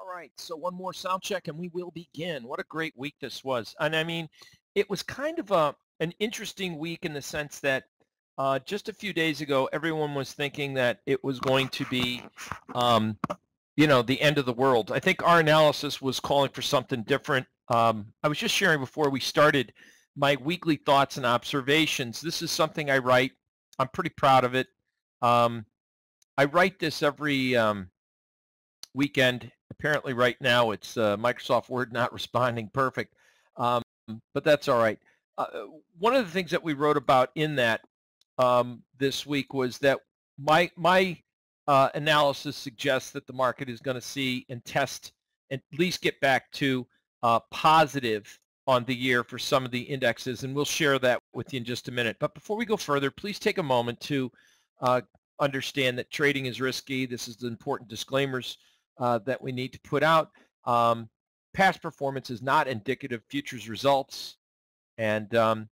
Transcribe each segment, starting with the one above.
All right, so one more sound check and we will begin. What a great week this was. And I mean, it was kind of a an interesting week in the sense that uh, just a few days ago, everyone was thinking that it was going to be, um, you know, the end of the world. I think our analysis was calling for something different. Um, I was just sharing before we started my weekly thoughts and observations. This is something I write. I'm pretty proud of it. Um, I write this every um, weekend. Apparently right now it's uh, Microsoft Word not responding perfect, um, but that's all right. Uh, one of the things that we wrote about in that um, this week was that my my uh, analysis suggests that the market is going to see and test at least get back to uh, positive on the year for some of the indexes, and we'll share that with you in just a minute. But before we go further, please take a moment to uh, understand that trading is risky. This is the important disclaimers uh, that we need to put out. Um, past performance is not indicative of futures results. And um,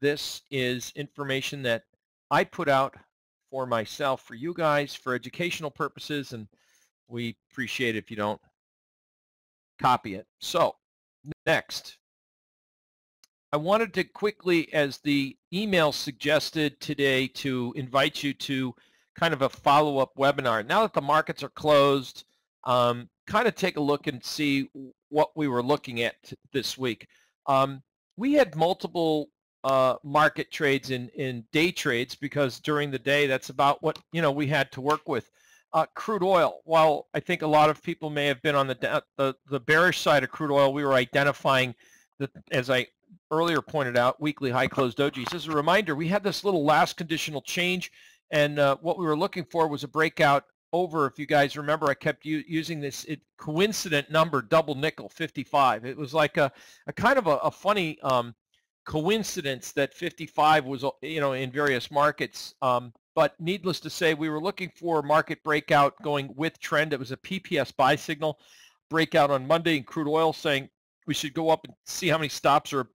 this is information that I put out for myself, for you guys, for educational purposes, and we appreciate if you don't copy it. So next, I wanted to quickly, as the email suggested today, to invite you to kind of a follow-up webinar. Now that the markets are closed, um, kind of take a look and see what we were looking at this week. Um, we had multiple uh, market trades in, in day trades because during the day that's about what you know we had to work with. Uh, crude oil, while I think a lot of people may have been on the, the, the bearish side of crude oil, we were identifying that, as I earlier pointed out, weekly high closed dojis. As a reminder, we had this little last conditional change, and uh, what we were looking for was a breakout over, if you guys remember, I kept using this it, coincident number, double nickel, 55. It was like a, a kind of a, a funny um, coincidence that 55 was, you know, in various markets. Um, but needless to say, we were looking for market breakout going with trend. It was a PPS buy signal breakout on Monday in crude oil saying we should go up and see how many stops are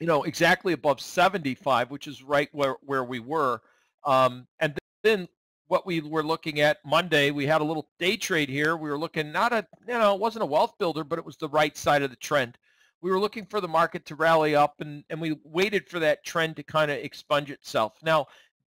you know, exactly above 75, which is right where, where we were. Um, and then what we were looking at Monday, we had a little day trade here. We were looking not a, you know, it wasn't a wealth builder, but it was the right side of the trend. We were looking for the market to rally up and, and we waited for that trend to kind of expunge itself. Now,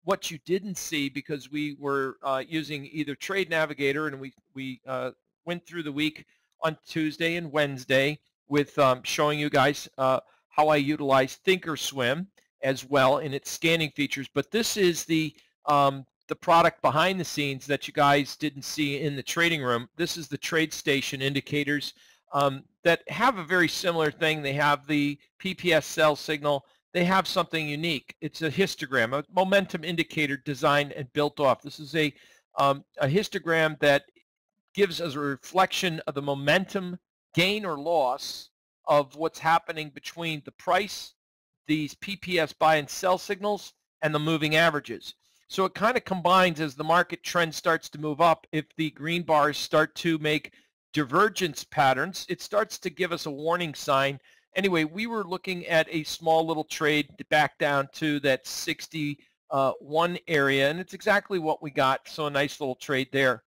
what you didn't see because we were uh, using either Trade Navigator and we, we uh, went through the week on Tuesday and Wednesday with um, showing you guys uh, how I utilize Thinkorswim as well in its scanning features. But this is the um, the product behind the scenes that you guys didn't see in the trading room. This is the TradeStation indicators um, that have a very similar thing. They have the PPS sell signal. They have something unique. It's a histogram, a momentum indicator designed and built off. This is a, um, a histogram that gives us a reflection of the momentum gain or loss of what's happening between the price, these PPS buy and sell signals, and the moving averages. So it kind of combines as the market trend starts to move up. If the green bars start to make divergence patterns, it starts to give us a warning sign. Anyway, we were looking at a small little trade back down to that 61 uh, area, and it's exactly what we got. So a nice little trade there.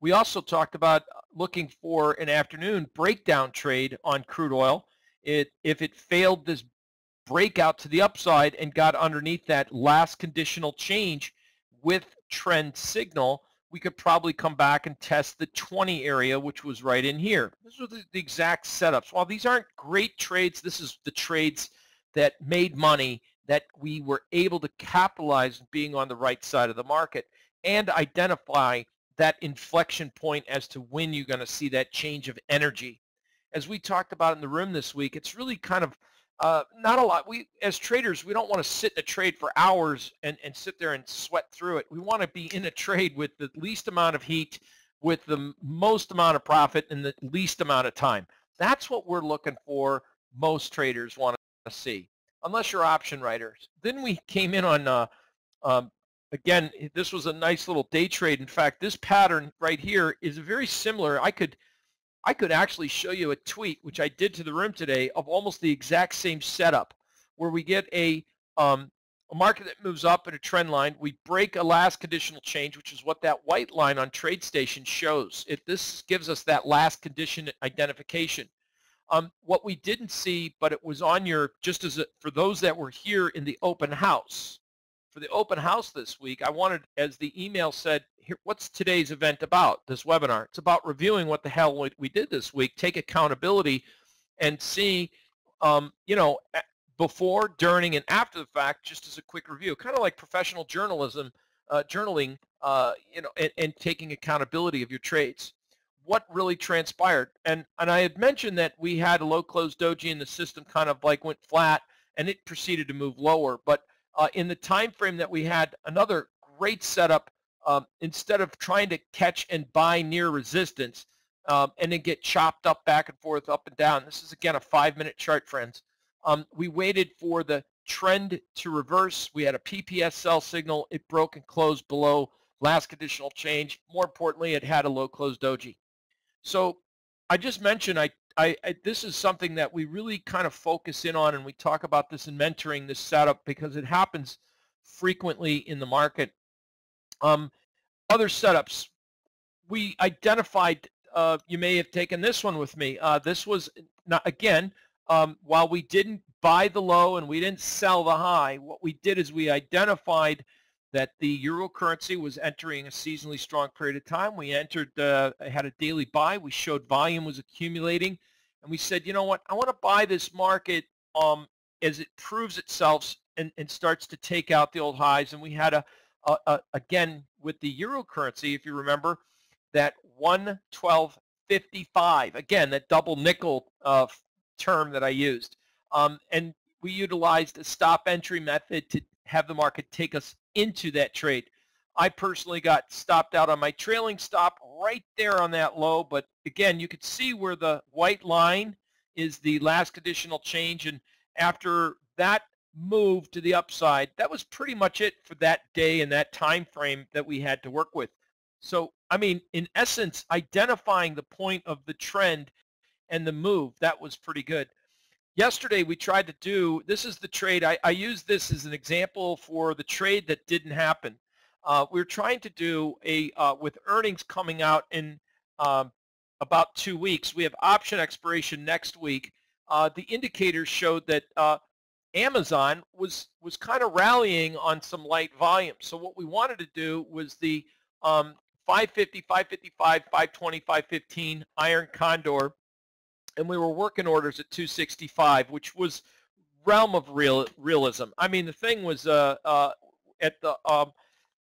We also talked about looking for an afternoon breakdown trade on crude oil. It, if it failed this breakout to the upside and got underneath that last conditional change with trend signal, we could probably come back and test the 20 area, which was right in here. These are the, the exact setups. While these aren't great trades, this is the trades that made money that we were able to capitalize being on the right side of the market and identify that inflection point as to when you're going to see that change of energy. As we talked about in the room this week, it's really kind of uh, not a lot. We, as traders, we don't want to sit in a trade for hours and, and sit there and sweat through it. We want to be in a trade with the least amount of heat, with the most amount of profit in the least amount of time. That's what we're looking for. Most traders want to see, unless you're option writers. Then we came in on, uh, um, again, this was a nice little day trade. In fact, this pattern right here is very similar. I could I could actually show you a tweet, which I did to the room today, of almost the exact same setup, where we get a um, a market that moves up in a trend line, we break a last conditional change, which is what that white line on TradeStation shows. It, this gives us that last condition identification. Um, what we didn't see, but it was on your, just as a, for those that were here in the open house, for the open house this week, I wanted, as the email said, here, what's today's event about, this webinar? It's about reviewing what the hell we, we did this week, take accountability, and see, um, you know, before, during, and after the fact, just as a quick review, kind of like professional journalism, uh, journaling, uh, you know, and, and, taking accountability of your trades. What really transpired? And and I had mentioned that we had a low close doji and the system kind of like went flat and it proceeded to move lower. But uh, in the time frame that we had, another great setup. Um, instead of trying to catch and buy near resistance um, and then get chopped up back and forth, up and down. This is again a five-minute chart, friends. Um, we waited for the trend to reverse. We had a PPS sell signal. It broke and closed below last conditional change. More importantly, it had a low close doji. So I just mentioned I, I, I, this is something that we really kind of focus in on and we talk about this in mentoring this setup because it happens frequently in the market. Um, other setups, we identified, uh, you may have taken this one with me. Uh, this was, not, again, um, while we didn't buy the low and we didn't sell the high, what we did is we identified that the euro currency was entering a seasonally strong period of time. We entered, uh, had a daily buy. We showed volume was accumulating. And we said, you know what, I want to buy this market um, as it proves itself and, and, starts to take out the old highs. And we had a, a, a again, with the euro currency, if you remember, that 112.55, again, that double nickel uh, term that I used. Um, and we utilized a stop entry method to have the market take us into that trade. I personally got stopped out on my trailing stop right there on that low. But again, you could see where the white line is the last conditional change. And after that move to the upside, that was pretty much it for that day and that time frame that we had to work with. So, I mean, in essence, identifying the point of the trend and the move, that was pretty good. Yesterday we tried to do, this is the trade, I, I use this as an example for the trade that didn't happen. Uh, we are trying to do a, uh, with earnings coming out in um, about two weeks, we have option expiration next week. Uh, the indicators showed that uh, Amazon was, was kind of rallying on some light volume. So what we wanted to do was the um, 550, 555, 520, 515 iron condor and we were working orders at 265, which was realm of real realism. I mean, the thing was uh, uh, at the um,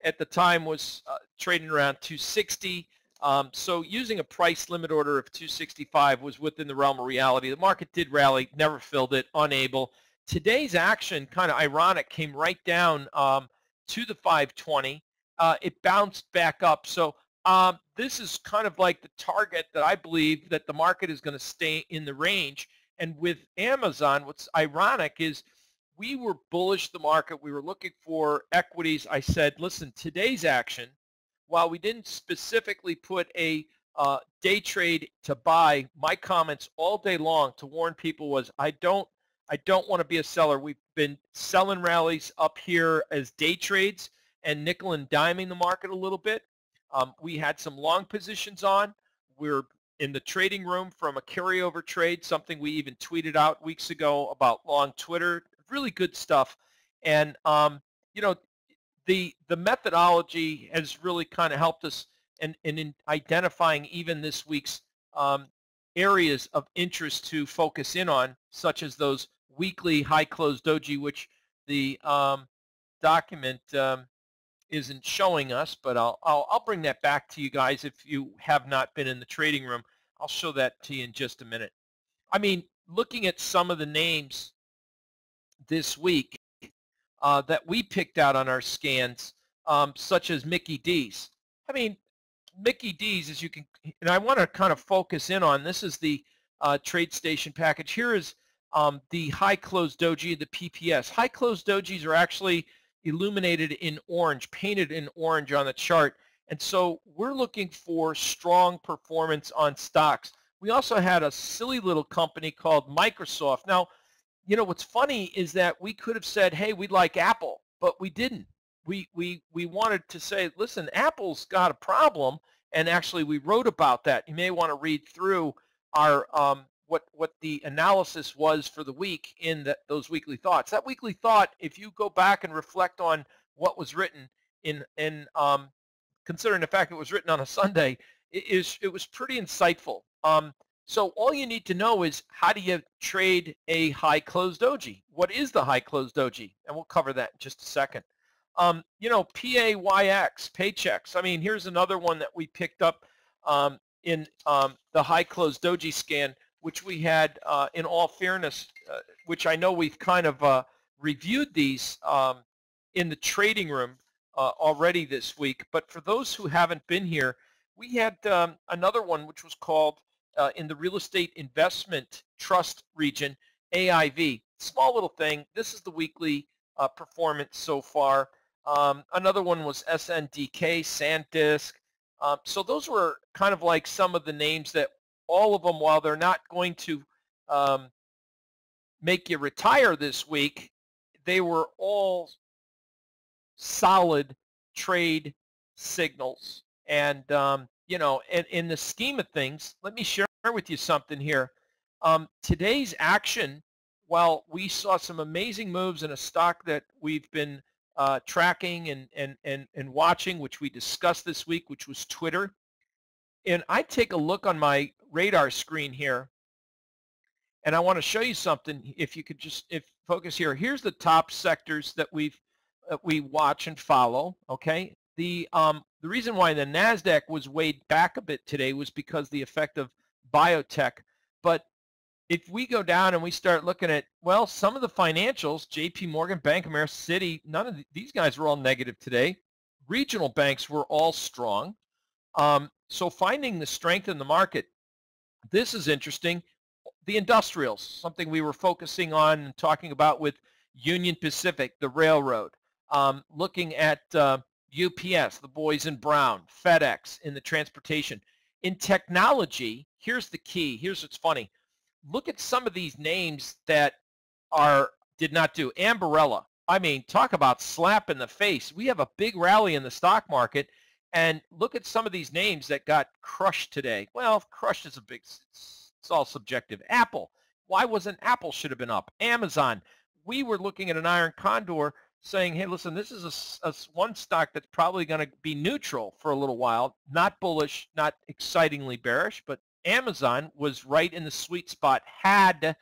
at the time was uh, trading around 260. Um, so using a price limit order of 265 was within the realm of reality. The market did rally, never filled it, unable. Today's action, kind of ironic, came right down um, to the 520. Uh, it bounced back up. So um, this is kind of like the target that I believe that the market is going to stay in the range. And with Amazon, what's ironic is we were bullish the market. We were looking for equities. I said, listen, today's action, while we didn't specifically put a uh, day trade to buy, my comments all day long to warn people was I don't I don't want to be a seller. We've been selling rallies up here as day trades and nickel and diming the market a little bit. Um, we had some long positions on. We're in the trading room from a carryover trade, something we even tweeted out weeks ago about long Twitter. Really good stuff. And, um, you know, the, the methodology has really kind of helped us in, in, in identifying even this week's um, areas of interest to focus in on, such as those weekly high close doji, which the um, document um, isn't showing us, but I'll, I'll, I'll bring that back to you guys if you have not been in the trading room. I'll show that to you in just a minute. I mean, looking at some of the names this week uh, that we picked out on our scans, um, such as Mickey D's. I mean, Mickey D's, as you can, and I want to kind of focus in on, this is the uh, TradeStation package. Here is um, the high close doji, the PPS. High close dojis are actually illuminated in orange, painted in orange on the chart. And so we're looking for strong performance on stocks. We also had a silly little company called Microsoft. Now, you know, what's funny is that we could have said, hey, we'd like Apple. but we didn't. We, we, we wanted to say, listen, Apple's got a problem, and actually we wrote about that. You may want to read through our um, what what the analysis was for the week in those weekly thoughts. That weekly thought, if you go back and reflect on what was written in in um, considering the fact it was written on a Sunday, it is it was pretty insightful. Um, so all you need to know is how do you trade a high closed doji? What is the high closed doji? And we'll cover that in just a second. Um, you know, PAYX, Paychex. I mean, here's another one that we picked up um, in um, the high closed doji scan, which we had, uh, in all fairness, uh, which I know we've kind of uh, reviewed these um, in the trading room uh, already this week. But for those who haven't been here, we had um, another one which was called uh, in the real estate investment trust region, AIV. Small little thing. This is the weekly uh, performance so far. Um, another one was SNDK, SanDisk. Um, so those were kind of like some of the names that all of them, while they're not going to um, make you retire this week, they were all solid trade signals. And, um, you know, in, in the scheme of things, let me share with you something here. Um, today's action, while we saw some amazing moves in a stock that we've been uh, tracking and, and, and, and watching, which we discussed this week, which was Twitter. And I take a look on my radar screen here, and I want to show you something. If you could just if focus here. Here's the top sectors that we've that we watch and follow. Okay, the um, the reason why the Nasdaq was weighed back a bit today was because the effect of biotech. But if we go down and we start looking at, well, some of the financials, JP Morgan, Bank of America, Citi, none of the, these guys were all negative today. Regional banks were all strong. Um, so finding the strength in the market, this is interesting. The industrials, something we were focusing on and talking about with Union Pacific, the railroad. Um, looking at uh, UPS, the boys in brown, FedEx in the transportation. In technology, here's the key. Here's what's funny look at some of these names that are did not do. Ambarella. I mean, talk about slap in the face. We have a big rally in the stock market, and look at some of these names that got crushed today. Well, crushed is a big, it's, all subjective. Apple. Why wasn't Apple should have been up? Amazon. We were looking at an iron condor saying, hey, listen, this is a, a one stock that's probably going to be neutral for a little while, not bullish, not excitingly bearish, but Amazon was right in the sweet spot had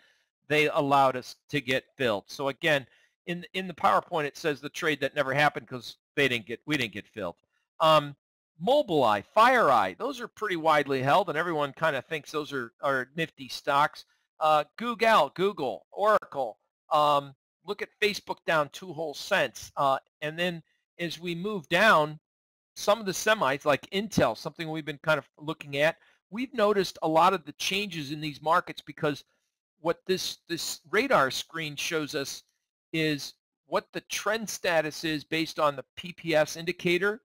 they allowed us to get filled. So again, in in the PowerPoint it says the trade that never happened because they didn't get we didn't get filled. Um, Mobileye, FireEye, those are pretty widely held, and everyone kind of thinks those are, are nifty stocks. Uh, Google, Google, Oracle. Um, look at Facebook down two whole cents. Uh, and then as we move down, some of the semis like Intel, something we've been kind of looking at, we've noticed a lot of the changes in these markets because what this this radar screen shows us is what the trend status is based on the PPS indicator,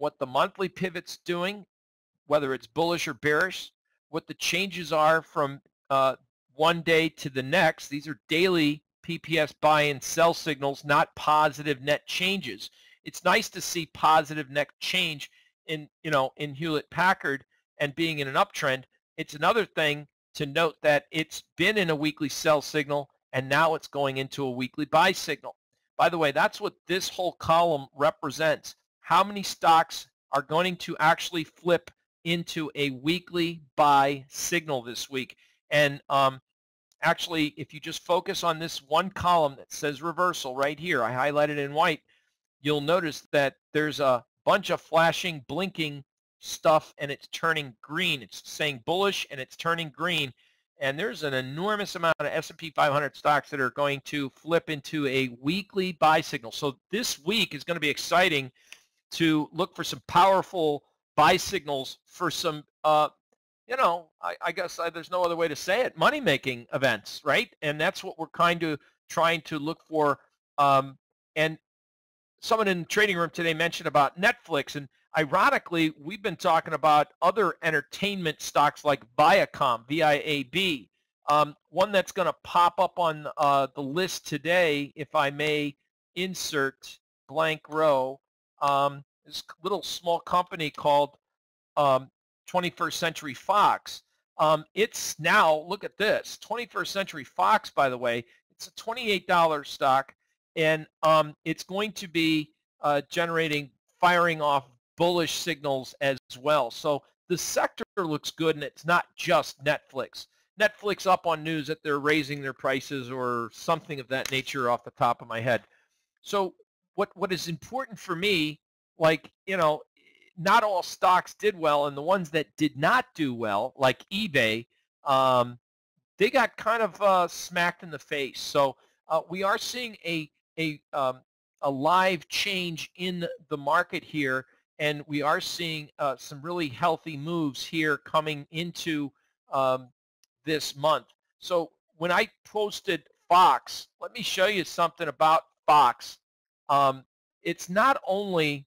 what the monthly pivot's doing, whether it's bullish or bearish, what the changes are from uh, one day to the next. These are daily PPS buy and sell signals, not positive net changes. It's nice to see positive net change in, you know, in Hewlett Packard and being in an uptrend, it's another thing to note that it's been in a weekly sell signal and now it's going into a weekly buy signal. By the way, that's what this whole column represents. How many stocks are going to actually flip into a weekly buy signal this week? And um, actually, if you just focus on this one column that says reversal right here, I highlighted in white, you'll notice that there's a bunch of flashing, blinking stuff and it's turning green. It's saying bullish and it's turning green. And there's an enormous amount of S&P 500 stocks that are going to flip into a weekly buy signal. So this week is going to be exciting to look for some powerful buy signals for some, uh, you know, I, I guess I, there's no other way to say it, money-making events, right? And that's what we're kind of trying to look for. Um, and someone in the trading room today mentioned about Netflix, and Ironically, we've been talking about other entertainment stocks like Viacom, V-I-A-B. Um, one that's going to pop up on uh, the list today, if I may insert blank row. Um, this little small company called um, 21st Century Fox. Um, it's now, look at this, 21st Century Fox, by the way, it's a $28 stock, and um, it's going to be uh, generating, firing off bullish signals as well. So the sector looks good, and it's not just Netflix. Netflix up on news that they're raising their prices or something of that nature off the top of my head. So what what is important for me, like, you know, not all stocks did well, and the ones that did not do well, like eBay, um, they got kind of uh, smacked in the face. So uh, we are seeing a a um, a live change in the market here, and we are seeing uh, some really healthy moves here coming into um, this month. So when I posted Fox, let me show you something about Fox. Um, it's not only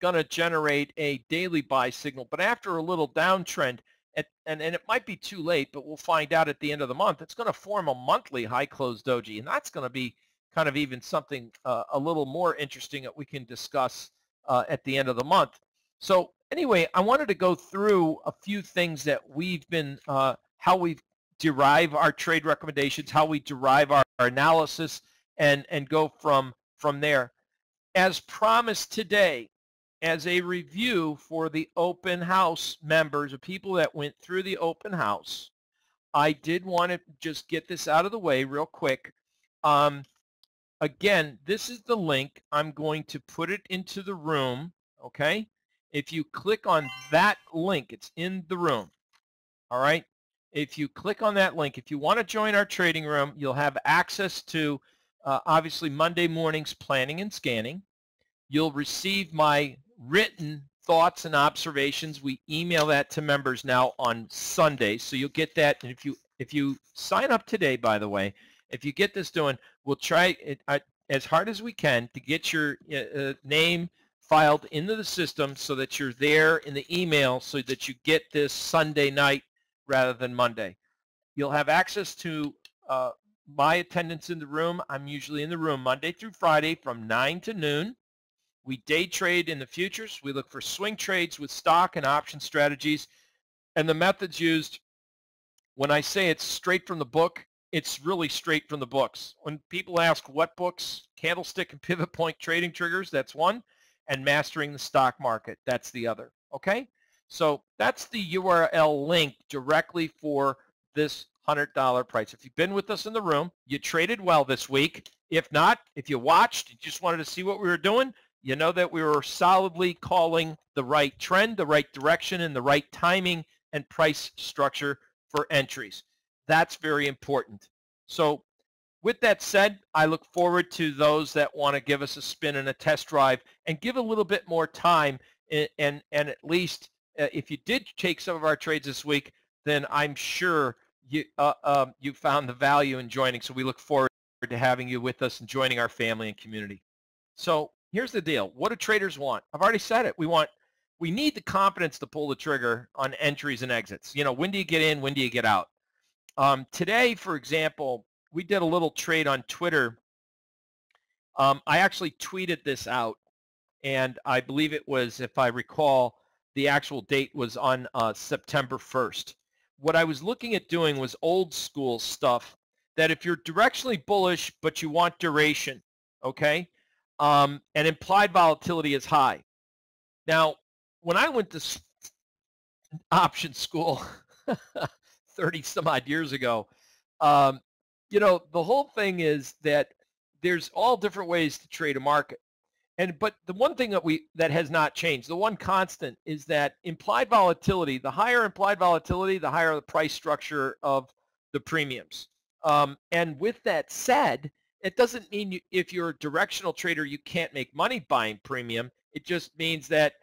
going to generate a daily buy signal, but after a little downtrend, at, and, and it might be too late, but we'll find out at the end of the month, it's going to form a monthly high close doji, and that's going to be kind of even something uh, a little more interesting that we can discuss uh, at the end of the month. So anyway, I wanted to go through a few things that we've been, uh, how we derive our trade recommendations, how we derive our, our analysis, and, and go from, from there. As promised today, as a review for the open house members, the people that went through the open house, I did want to just get this out of the way real quick. Um, again, this is the link. I'm going to put it into the room, okay? If you click on that link, it's in the room, all right? If you click on that link, if you want to join our trading room, you'll have access to, uh, obviously, Monday morning's planning and scanning. You'll receive my written thoughts and observations. We email that to members now on Sunday, so you'll get that. And if you if you sign up today, by the way, if you get this doing, we'll try it uh, as hard as we can to get your uh, uh, name filed into the system so that you're there in the email so that you get this Sunday night rather than Monday. You'll have access to uh, my attendance in the room. I'm usually in the room Monday through Friday from 9 to noon. We day trade in the futures. We look for swing trades with stock and option strategies. And the methods used, when I say it's straight from the book, it's really straight from the books. When people ask what books, candlestick and pivot point trading triggers, that's one, and mastering the stock market, that's the other. Okay? So that's the URL link directly for this $100 price. If you've been with us in the room, you traded well this week. If not, if you watched, just wanted to see what we were doing, you know that we were solidly calling the right trend, the right direction, and the right timing and price structure for entries. That's very important. So with that said, I look forward to those that want to give us a spin and a test drive and give a little bit more time and, and, and at least uh, if you did take some of our trades this week, then I'm sure you, uh, um, you found the value in joining. So we look forward to having you with us and joining our family and community. So here's the deal. What do traders want? I've already said it. We want we need the confidence to pull the trigger on entries and exits. You know, when do you get in? When do you get out? Um, today, for example, we did a little trade on Twitter. Um, I actually tweeted this out, and I believe it was, if I recall, the actual date was on uh, September 1st. What I was looking at doing was old school stuff that if you're directionally bullish but you want duration, okay, um, and implied volatility is high. Now, when I went to option school 30 some odd years ago, um, you know, the whole thing is that there's all different ways to trade a market. And but the one thing that we that has not changed, the one constant is that implied volatility, the higher implied volatility, the higher the price structure of the premiums. Um, and with that said, it doesn't mean you, if you're a directional trader, you can't make money buying premium. It just means that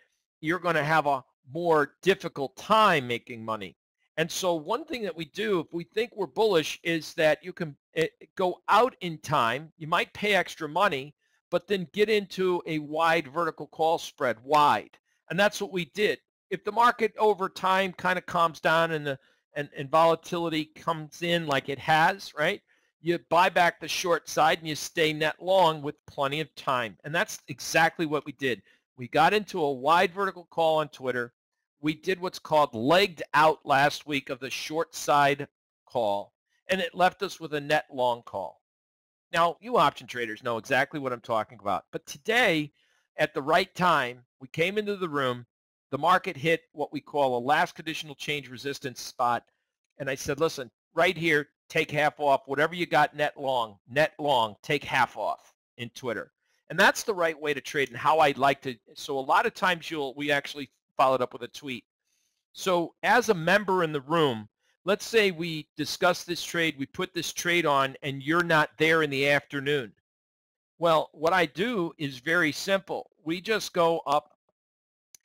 you're going to have a more difficult time making money. And so one thing that we do if we think we're bullish is that you can it, eh, go out in time. You might pay extra money, but then get into a wide vertical call spread wide. And that's what we did. If the market over time kind of calms down and the and, and volatility comes in like it has, right? you buy back the short side and you stay net long with plenty of time. And that's exactly what we did. We got into a wide vertical call on Twitter. We did what's called legged out last week of the short side call, and it left us with a net long call. Now, you option traders know exactly what I'm talking about. But today, at the right time, we came into the room, the market hit what we call a last conditional change resistance spot, and I said, listen, right here, take half off. Whatever you got net long, net long, take half off in Twitter. And that's the right way to trade and how I'd like to. So a lot of times you'll, we actually followed up with a tweet. So as a member in the room, let's say we discuss this trade, we put this trade on, and you're not there in the afternoon. Well, what I do is very simple. We just go up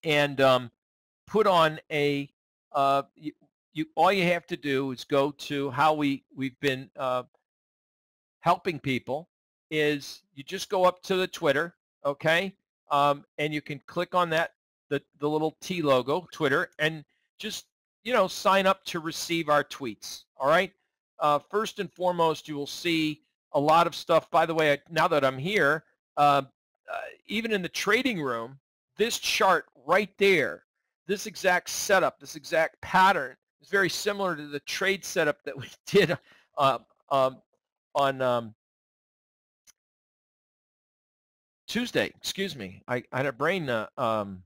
and um, put on a, uh, you all you have to do is go to how we we've been uh, helping people is you just go up to the Twitter, okay, um, and you can click on that the the little T logo, Twitter, and just you know sign up to receive our tweets. All right. Uh, first and foremost, you will see a lot of stuff. By the way, now that I'm here, uh, uh, even in the trading room, this chart right there, this exact setup, this exact pattern is very similar to the trade setup that we did uh, um, on um, Tuesday. Excuse me. I, I had a brain uh, um,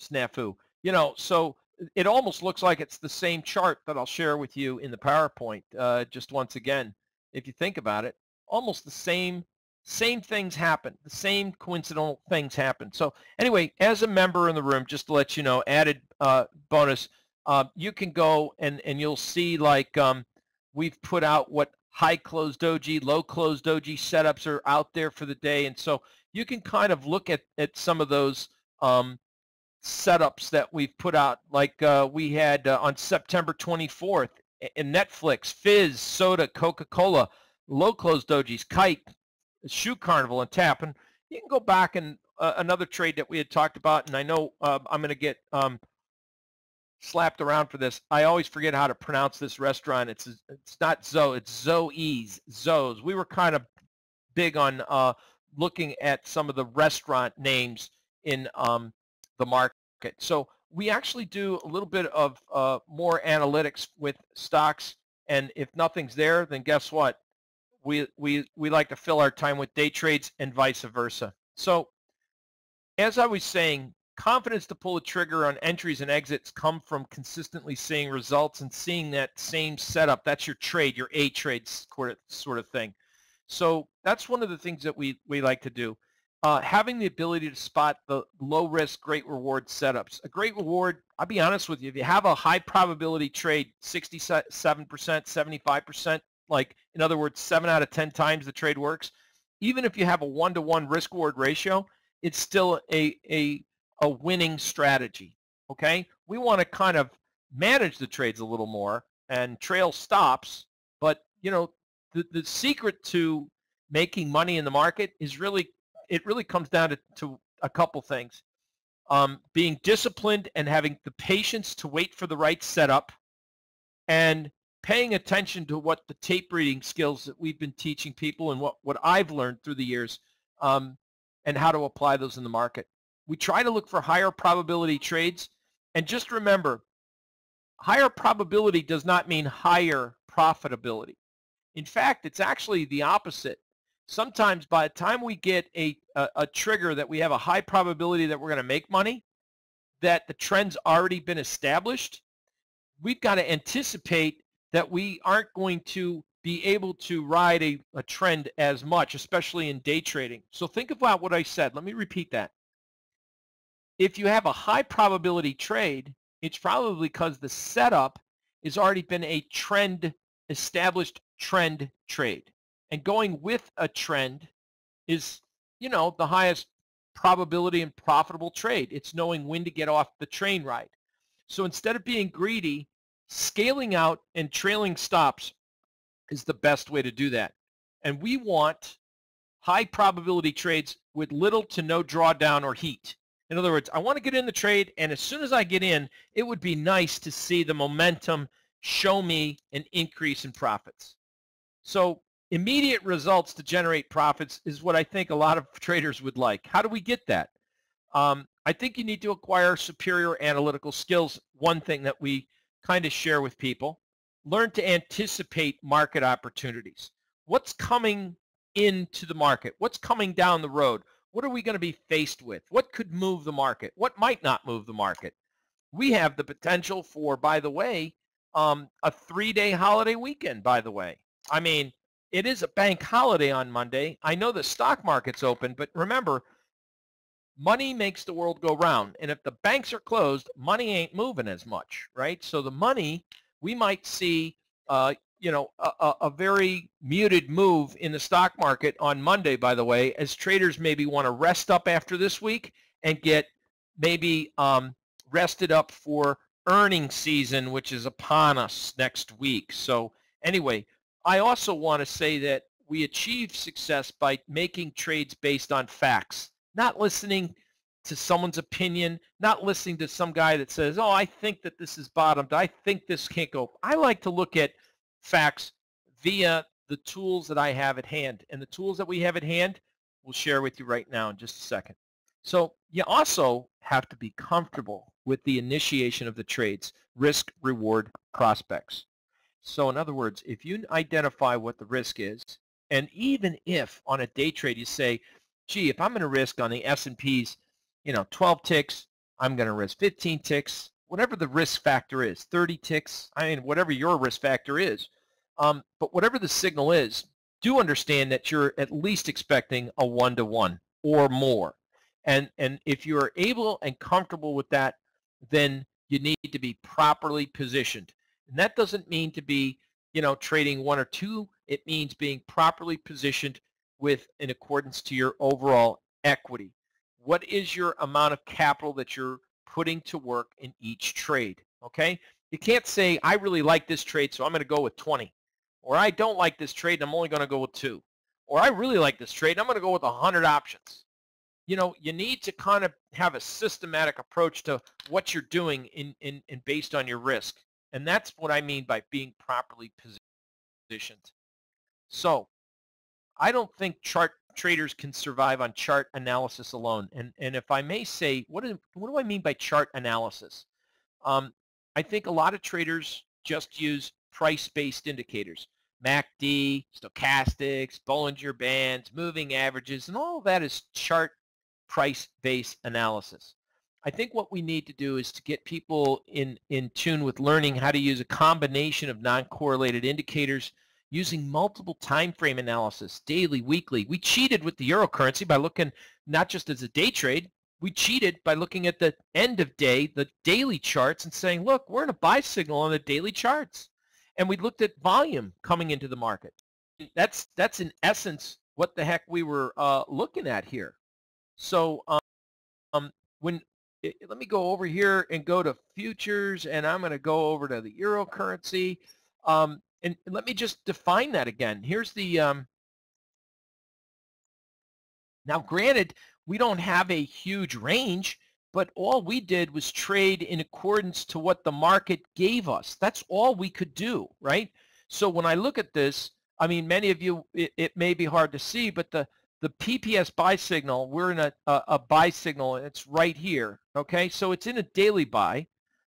snafu. You know, so it almost looks like it's the same chart that I'll share with you in the PowerPoint. Uh, just once again, if you think about it, almost the same same things happen. The same coincidental things happen. So anyway, as a member in the room, just to let you know, added uh, bonus uh, you can go and, and you'll see like um, we've put out what high closed doji, low closed doji setups are out there for the day. And so you can kind of look at, at some of those um, setups that we've put out. Like uh, we had uh, on September 24th in Netflix, Fizz, Soda, Coca-Cola, Low Close dojis, Kite, Shoe Carnival, and Tap. And you can go back and uh, another trade that we had talked about, and I know uh, I'm going to get um, slapped around for this. I always forget how to pronounce this restaurant. It's it's not Zoe, it's Zoe's, Zoe's. We were kind of big on uh, looking at some of the restaurant names in um, the market. So we actually do a little bit of uh, more analytics with stocks, and if nothing's there, then guess what? We, we, we like to fill our time with day trades and vice versa. So as I was saying, confidence to pull the trigger on entries and exits come from consistently seeing results and seeing that same setup. That's your trade, your A trade sort of thing. So that's one of the things that we, we like to do. Uh, having the ability to spot the low risk, great reward setups. A great reward, I'll be honest with you, if you have a high probability trade, 67%, 75%, like in other words, 7 out of 10 times the trade works, even if you have a one-to-one risk reward ratio, it's still a, a a winning strategy. Okay, we want to kind of manage the trades a little more and trail stops, but you know the the secret to making money in the market is really it really comes down to, to a couple things. Um, being disciplined and having the patience to wait for the right setup and paying attention to what the tape reading skills that we've been teaching people and what, what I've learned through the years um, and how to apply those in the market. We try to look for higher probability trades. And just remember, higher probability does not mean higher profitability. In fact, it's actually the opposite. Sometimes by the time we get a, a, a trigger that we have a high probability that we're going to make money, that the trend's already been established, we've got to anticipate that we aren't going to be able to ride a, a trend as much, especially in day trading. So think about what I said. Let me repeat that if you have a high probability trade, it's probably because the setup has already been a trend, established trend trade. And going with a trend is, you know, the highest probability and profitable trade. It's knowing when to get off the train ride. So instead of being greedy, scaling out and trailing stops is the best way to do that. And we want high probability trades with little to no drawdown or heat. In other words, I want to get in the trade, and as soon as I get in, it would be nice to see the momentum show me an increase in profits. So immediate results to generate profits is what I think a lot of traders would like. How do we get that? Um, I think you need to acquire superior analytical skills. One thing that we kind of share with people. Learn to anticipate market opportunities. What's coming into the market? What's coming down the road? What are we going to be faced with? What could move the market? What might not move the market? We have the potential for, by the way, um, a three-day holiday weekend, by the way. I mean, it is a bank holiday on Monday. I know the stock market's open, but remember, money makes the world go round. And if the banks are closed, money ain't moving as much, right? So the money, we might see, uh, you know, a, a, very muted move in the stock market on Monday, by the way, as traders maybe want to rest up after this week and get maybe um, rested up for earning season, which is upon us next week. So anyway, I also want to say that we achieve success by making trades based on facts not listening to someone's opinion, not listening to some guy that says, oh, I think that this is bottomed. I think this can't go. I like to look at facts via the tools that I have at hand. And the tools that we have at hand, we'll share with you right now in just a second. So you also have to be comfortable with the initiation of the trades, risk, reward, prospects. So in other words, if you identify what the risk is, and even if on a day trade you say, gee, if I'm going to risk on the S&Ps, you know, 12 ticks, I'm going to risk 15 ticks, whatever the risk factor is, 30 ticks, I mean, whatever your risk factor is. Um, but whatever the signal is, do understand that you're at least expecting a one-to-one or more. And, and if you're able and comfortable with that, then you need to be properly positioned. And that doesn't mean to be, you know, trading one or two. It means being properly positioned with in accordance to your overall equity. What is your amount of capital that you're putting to work in each trade? Okay? You can't say, I really like this trade, so I'm going to go with 20. Or I don't like this trade, and I'm only going to go with two. Or I really like this trade, and I'm going to go with 100 options. You know, you need to kind of have a systematic approach to what you're doing in, in, in based on your risk. And that's what I mean by being properly positioned. So I don't think chart traders can survive on chart analysis alone. And, and if I may say, what, is, what do I mean by chart analysis? Um, I think a lot of traders just use price-based indicators. MACD, stochastics, Bollinger Bands, moving averages, and all that is chart price-based analysis. I think what we need to do is to get people in, in tune with learning how to use a combination of non-correlated indicators using multiple time frame analysis, daily, weekly. We cheated with the euro currency by looking not just as a day trade, we cheated by looking at the end of day, the daily charts, and saying, look, we're in a buy signal on the daily charts. And we looked at volume coming into the market. That's, that's in essence what the heck we were uh, looking at here. So um, um, when let me go over here and go to futures, and I'm going to go over to the euro currency. Um, and let me just define that again. Here's the, um, now granted, we don't have a huge range, but all we did was trade in accordance to what the market gave us. That's all we could do, right? So when I look at this, I mean, many of you, it, it may be hard to see, but the, the PPS buy signal, we're in a, a, a buy signal, it's right here, okay? So it's in a daily buy.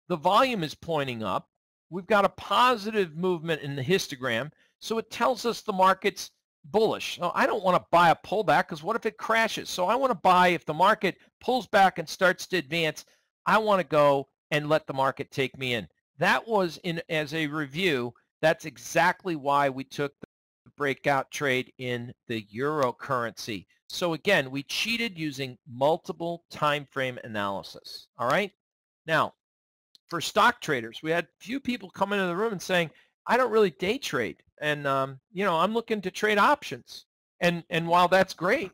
The volume is pointing up we've got a positive movement in the histogram, so it tells us the market's bullish. Now, I don't want to buy a pullback because what if it crashes? So I want to buy if the market pulls back and starts to advance, I want to go and let the market take me in. That was in as a review. That's exactly why we took the breakout trade in the euro currency. So again, we cheated using multiple time frame analysis. All right. Now, for stock traders. We had few people come into the room and saying, I don't really day trade. And, um, you know, I'm looking to trade options. And, and while that's great,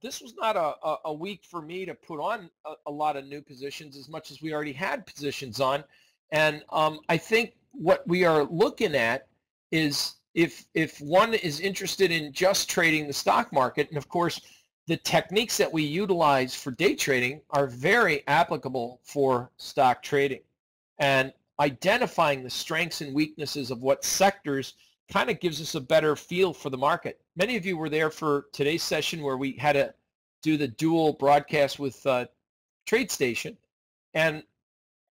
this was not a, a, a week for me to put on a, a, lot of new positions as much as we already had positions on. And um, I think what we are looking at is if, if one is interested in just trading the stock market, and of course, the techniques that we utilize for day trading are very applicable for stock trading. And identifying the strengths and weaknesses of what sectors kind of gives us a better feel for the market. Many of you were there for today's session where we had to do the dual broadcast with uh, TradeStation. And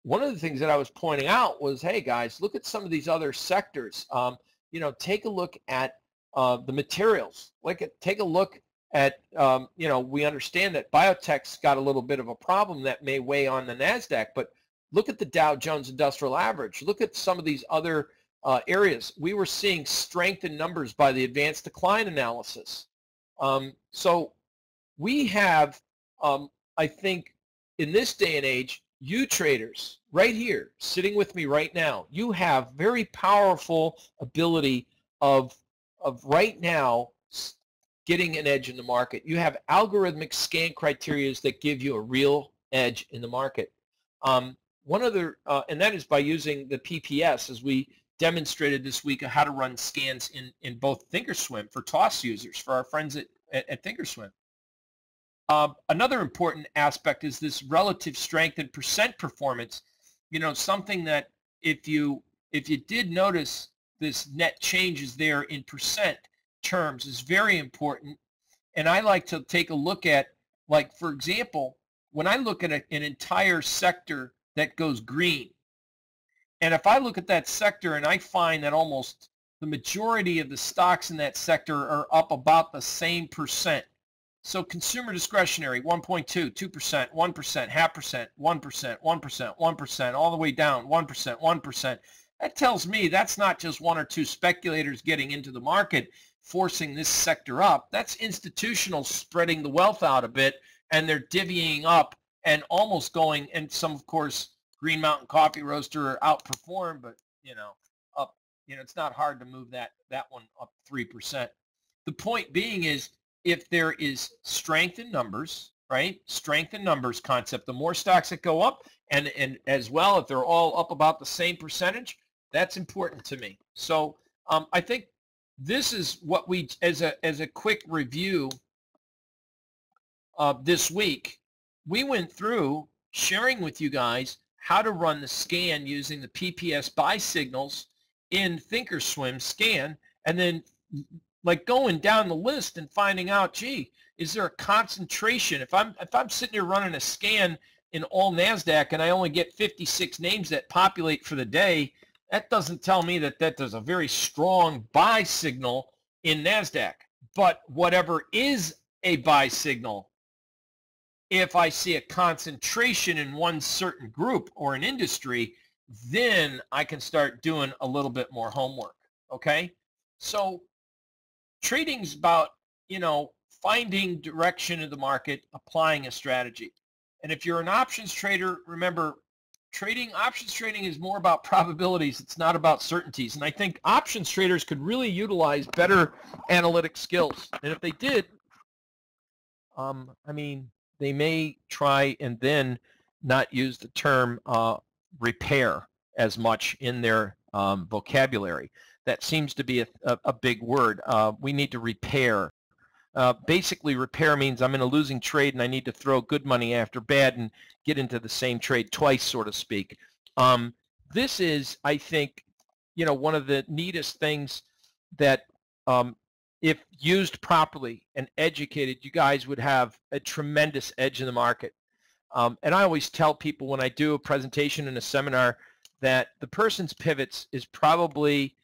one of the things that I was pointing out was, hey guys, look at some of these other sectors. Um, you know, take a look at uh, the materials. Like, take a look at, um, you know, we understand that biotech's got a little bit of a problem that may weigh on the NASDAQ, but look at the Dow Jones Industrial Average. Look at some of these other uh, areas. We were seeing strength in numbers by the advanced decline analysis. Um, so we have, um, I think, in this day and age, you traders right here, sitting with me right now, you have very powerful ability of, of right now getting an edge in the market. You have algorithmic scan criteria that give you a real edge in the market. Um, one other, uh, and that is by using the PPS as we demonstrated this week how to run scans in, in both Thinkorswim for TOS users, for our friends at, at, at Thinkorswim. Uh, another important aspect is this relative strength and percent performance. You know, something that if you if you did notice this net changes there in percent terms is very important. And I like to take a look at, like, for example, when I look at a, an entire sector that goes green, and if I look at that sector and I find that almost the majority of the stocks in that sector are up about the same percent. So consumer discretionary, 1.2, 2%, 1%, half percent, 1%, 1%, 1%, all the way down, 1%, 1%. That tells me that's not just one or two speculators getting into the market forcing this sector up. That's institutional spreading the wealth out a bit and they're divvying up and almost going, and some, of course, Green Mountain Coffee Roaster outperformed, but you know, up. You know, it's not hard to move that that one up three percent. The point being is, if there is strength in numbers, right? Strength in numbers concept. The more stocks that go up, and and as well, if they're all up about the same percentage, that's important to me. So um, I think this is what we, as a as a quick review uh, this week, we went through sharing with you guys how to run the scan using the PPS buy signals in Thinkorswim scan, and then like going down the list and finding out, gee, is there a concentration? If I'm if I'm sitting here running a scan in all Nasdaq and I only get 56 names that populate for the day, that doesn't tell me that that there's a very strong buy signal in Nasdaq. But whatever is a buy signal if I see a concentration in one certain group or an industry, then I can start doing a little bit more homework. Okay? So trading's about, you know, finding direction of the market, applying a strategy. And if you're an options trader, remember trading, options trading is more about probabilities. It's not about certainties. And I think options traders could really utilize better analytic skills. And if they did, um, I mean, they may try and then not use the term uh, repair as much in their um, vocabulary. That seems to be a, a, a big word. Uh, we need to repair. Uh, basically, repair means I'm in a losing trade and I need to throw good money after bad and get into the same trade twice, so to speak. Um, this is, I think, you know, one of the neatest things that um, if used properly and educated, you guys would have a tremendous edge in the market. Um, and I always tell people when I do a presentation in a seminar that the person's pivots is probably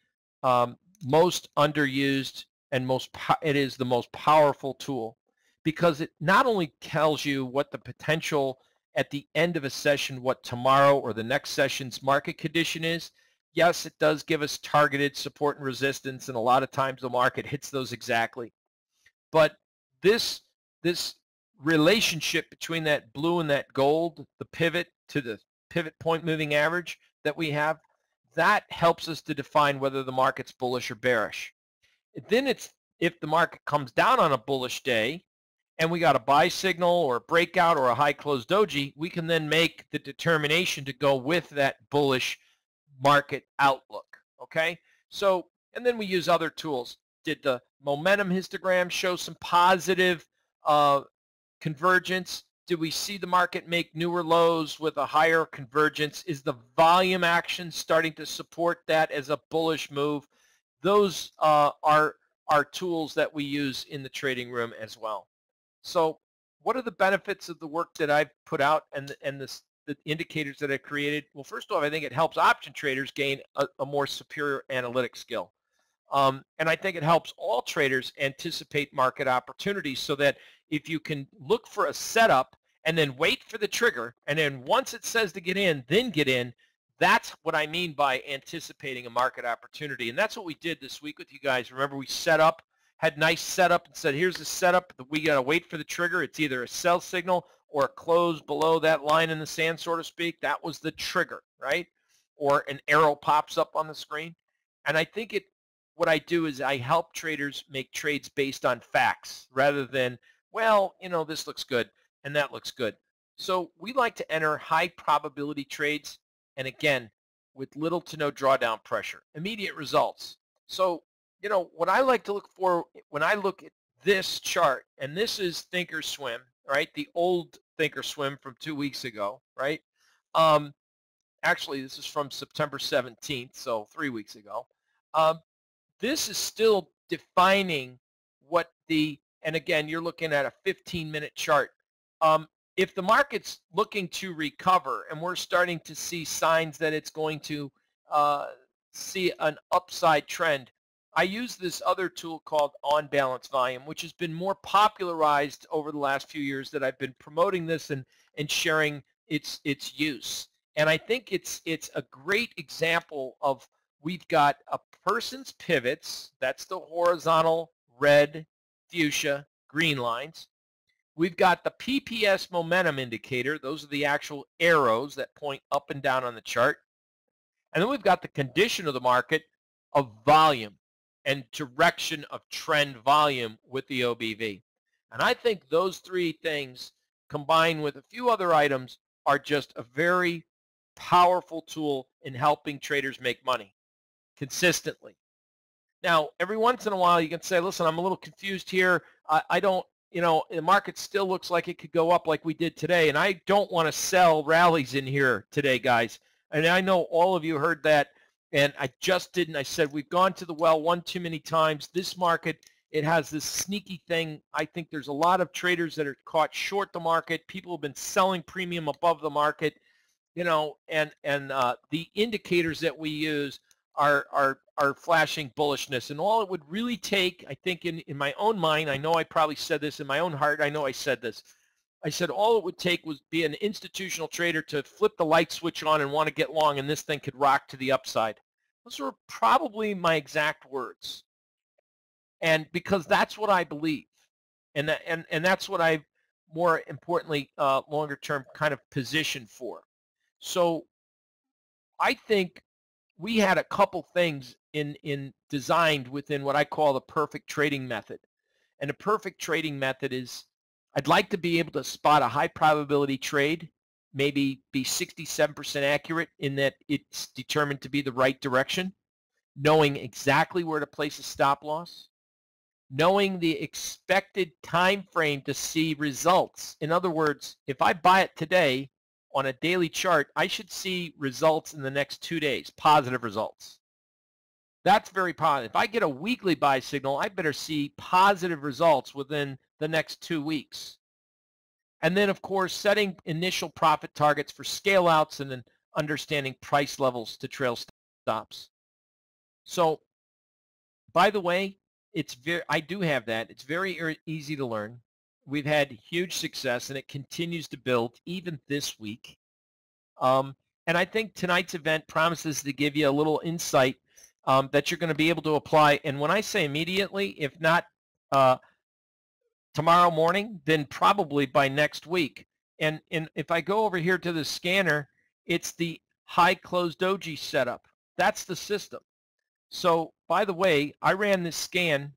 um, most underused and most it is the most powerful tool because it not only tells you what the potential at the end of a session, what tomorrow or the next session's market condition is, yes, it does give us targeted support and resistance, and a lot of times the market hits those exactly. But this this relationship between that blue and that gold, the pivot to the pivot point moving average that we have, that helps us to define whether the market's bullish or bearish. Then it's if the market comes down on a bullish day and we got a buy signal or a breakout or a high closed doji, we can then make the determination to go with that bullish market outlook. Okay, so and then we use other tools. Did the momentum histogram show some positive uh, convergence? Did we see the market make newer lows with a higher convergence? Is the volume action starting to support that as a bullish move? those uh, are, are tools that we use in the trading room as well. So what are the benefits of the work that I've put out and, and the, the indicators that I created? Well, first off, I think it helps option traders gain a, a more superior analytic skill. Um, and I think it helps all traders anticipate market opportunities so that if you can look for a setup and then wait for the trigger, and then once it says to get in, then get in, that's what I mean by anticipating a market opportunity. And that's what we did this week with you guys. Remember, we set up, had nice setup and said, here's the setup. That we got to wait for the trigger. It's either a sell signal or a close below that line in the sand, so to speak. That was the trigger, right? Or an arrow pops up on the screen. And I think it, what I do is I help traders make trades based on facts rather than, well, you know, this looks good and that looks good. So we like to enter high probability trades and again, with little to no drawdown pressure, immediate results. So, you know, what I like to look for when I look at this chart, and this is Thinkorswim, right? The old Thinkorswim from two weeks ago, right? Um, actually, this is from September 17th, so three weeks ago. Um, this is still defining what the, and again, you're looking at a 15-minute chart. Um, if the market's looking to recover and we're starting to see signs that it's going to uh, see an upside trend, I use this other tool called on balance volume, which has been more popularized over the last few years that I've been promoting this and, and sharing its its use. And I think it's it's a great example of we've got a person's pivots, that's the horizontal red, fuchsia, green lines. We've got the PPS momentum indicator. Those are the actual arrows that point up and down on the chart. And then we've got the condition of the market of volume and direction of trend volume with the OBV. And I think those three things combined with a few other items are just a very powerful tool in helping traders make money consistently. Now, every once in a while you can say, listen, I'm a little confused here. I, I don't you know, the market still looks like it could go up like we did today. And I don't want to sell rallies in here today, guys. And I know all of you heard that, and I just didn't. I said we've gone to the well one too many times. This market, it has this sneaky thing. I think there's a lot of traders that are caught short the market. People have been selling premium above the market, you know, and and uh, the indicators that we use are are are flashing bullishness. And all it would really take, I think in, in my own mind, I know I probably said this in my own heart, I know I said this. I said all it would take was be an institutional trader to flip the light switch on and want to get long and this thing could rock to the upside. Those were probably my exact words. And because that's what I believe. And, that, and, and that's what I more importantly, uh, longer term kind of position for. So I think we had a couple things in, in designed within what I call the perfect trading method. And a perfect trading method is I'd like to be able to spot a high probability trade, maybe be 67% accurate in that it's determined to be the right direction, knowing exactly where to place a stop loss, knowing the expected time frame to see results. In other words, if I buy it today, on a daily chart, I should see results in the next two days, positive results. That's very positive. If I get a weekly buy signal, I better see positive results within the next two weeks. And then, of course, setting initial profit targets for scale outs and then understanding price levels to trail stops. So, by the way, it's very, I do have that. It's very er, easy to learn. We've had huge success, and it continues to build even this week. Um, and I think tonight's event promises to give you a little insight um, that you're going to be able to apply. And when I say immediately, if not uh, tomorrow morning, then probably by next week. And, and if I go over here to the scanner, it's the high closed doji setup. That's the system. So by the way, I ran this scan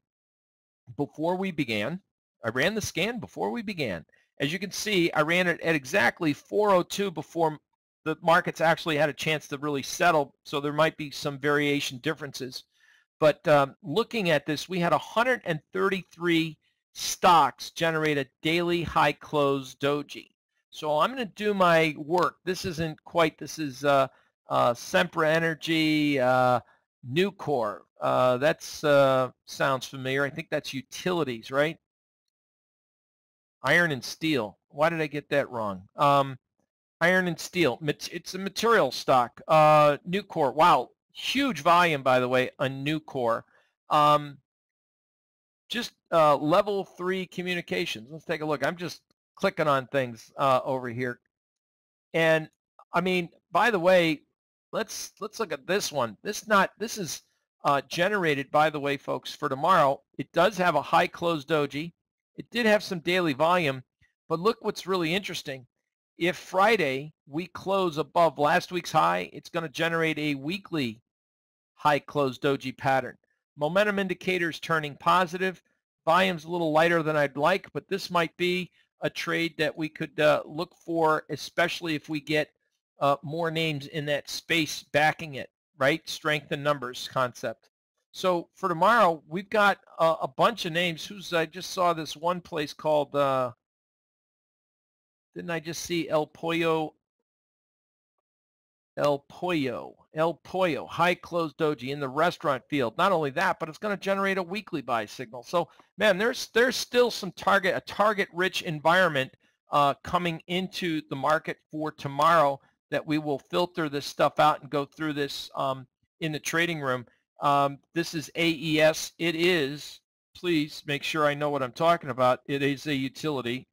before we began. I ran the scan before we began. As you can see, I ran it at exactly 402 before the markets actually had a chance to really settle, so there might be some variation differences. But um, looking at this, we had 133 stocks generate a daily high close doji. So I'm going to do my work. This isn't quite, this is uh, uh, Sempra Energy, uh, Nucor, Uh, that's uh, sounds familiar. I think that's utilities, right? Iron and steel. Why did I get that wrong? Um, iron and steel. It's a material stock. Uh, Nucor. Wow, huge volume, by the way, on Nucor. Um, just uh, level three communications. Let's take a look. I'm just clicking on things uh, over here. And I mean, by the way, let's let's look at this one. This not this is uh, generated, by the way, folks, for tomorrow. It does have a high close doji. It did have some daily volume, but look what's really interesting. If Friday we close above last week's high, it's going to generate a weekly high close doji pattern. Momentum indicators turning positive. Volume's a little lighter than I'd like, but this might be a trade that we could uh, look for, especially if we get uh, more names in that space backing it, right? Strength in numbers concept. So for tomorrow, we've got a, a bunch of names. Who's I just saw this one place called, uh, didn't I just see El Pollo? El Pollo, El Pollo, high close doji in the restaurant field. Not only that, but it's going to generate a weekly buy signal. So, man, there's there's still some target a target rich environment uh, coming into the market for tomorrow that we will filter this stuff out and go through this um, in the trading room. Um, this is AES. It is, please make sure I know what I'm talking about. It is a utility.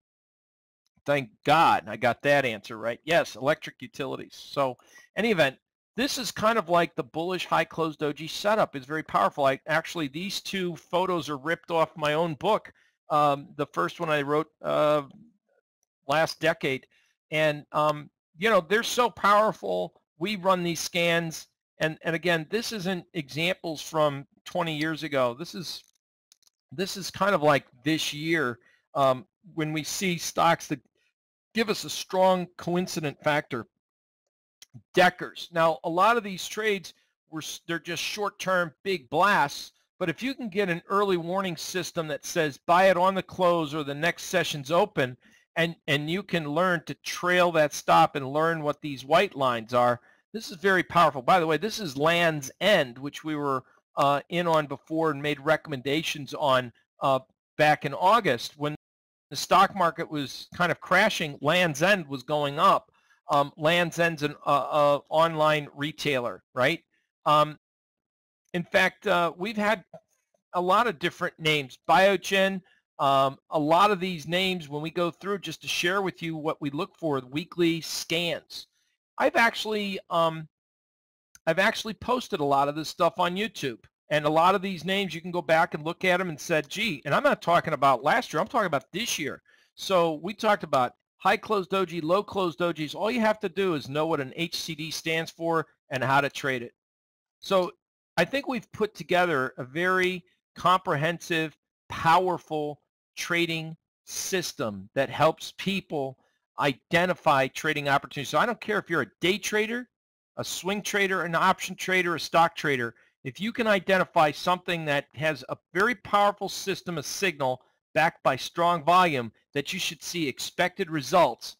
Thank God I got that answer right. Yes, electric utilities. So any event, this is kind of like the bullish high closed doji setup. It's very powerful. I actually these two photos are ripped off my own book. Um, the first one I wrote uh, last decade, and um, you know they're so powerful. We run these scans, and and again, this isn't examples from 20 years ago. This is this is kind of like this year um, when we see stocks that give us a strong coincident factor Deckers. Now, a lot of these trades were they're just short-term big blasts, but if you can get an early warning system that says buy it on the close or the next session's open, and and you can learn to trail that stop and learn what these white lines are, this is very powerful. By the way, this is Land's End, which we were uh, in on before and made recommendations on uh, back in August when the stock market was kind of crashing. Land's End was going up um, Land's End's an uh, online retailer, right? Um, in fact, uh, we've had a lot of different names. Biogen, um, a lot of these names when we go through just to share with you what we look for, weekly scans. I've actually um, I've actually posted a lot of this stuff on YouTube. And a lot of these names, you can go back and look at them and said, gee, and I'm not talking about last year, I'm talking about this year. So we talked about high closed doji, low closed dojis, all you have to do is know what an HCD stands for and how to trade it. So I think we've put together a very comprehensive, powerful trading system that helps people identify trading opportunities. So I don't care if you're a day trader, a swing trader, an option trader, a stock trader. If you can identify something that has a very powerful system of signal backed by strong volume that you should see expected results,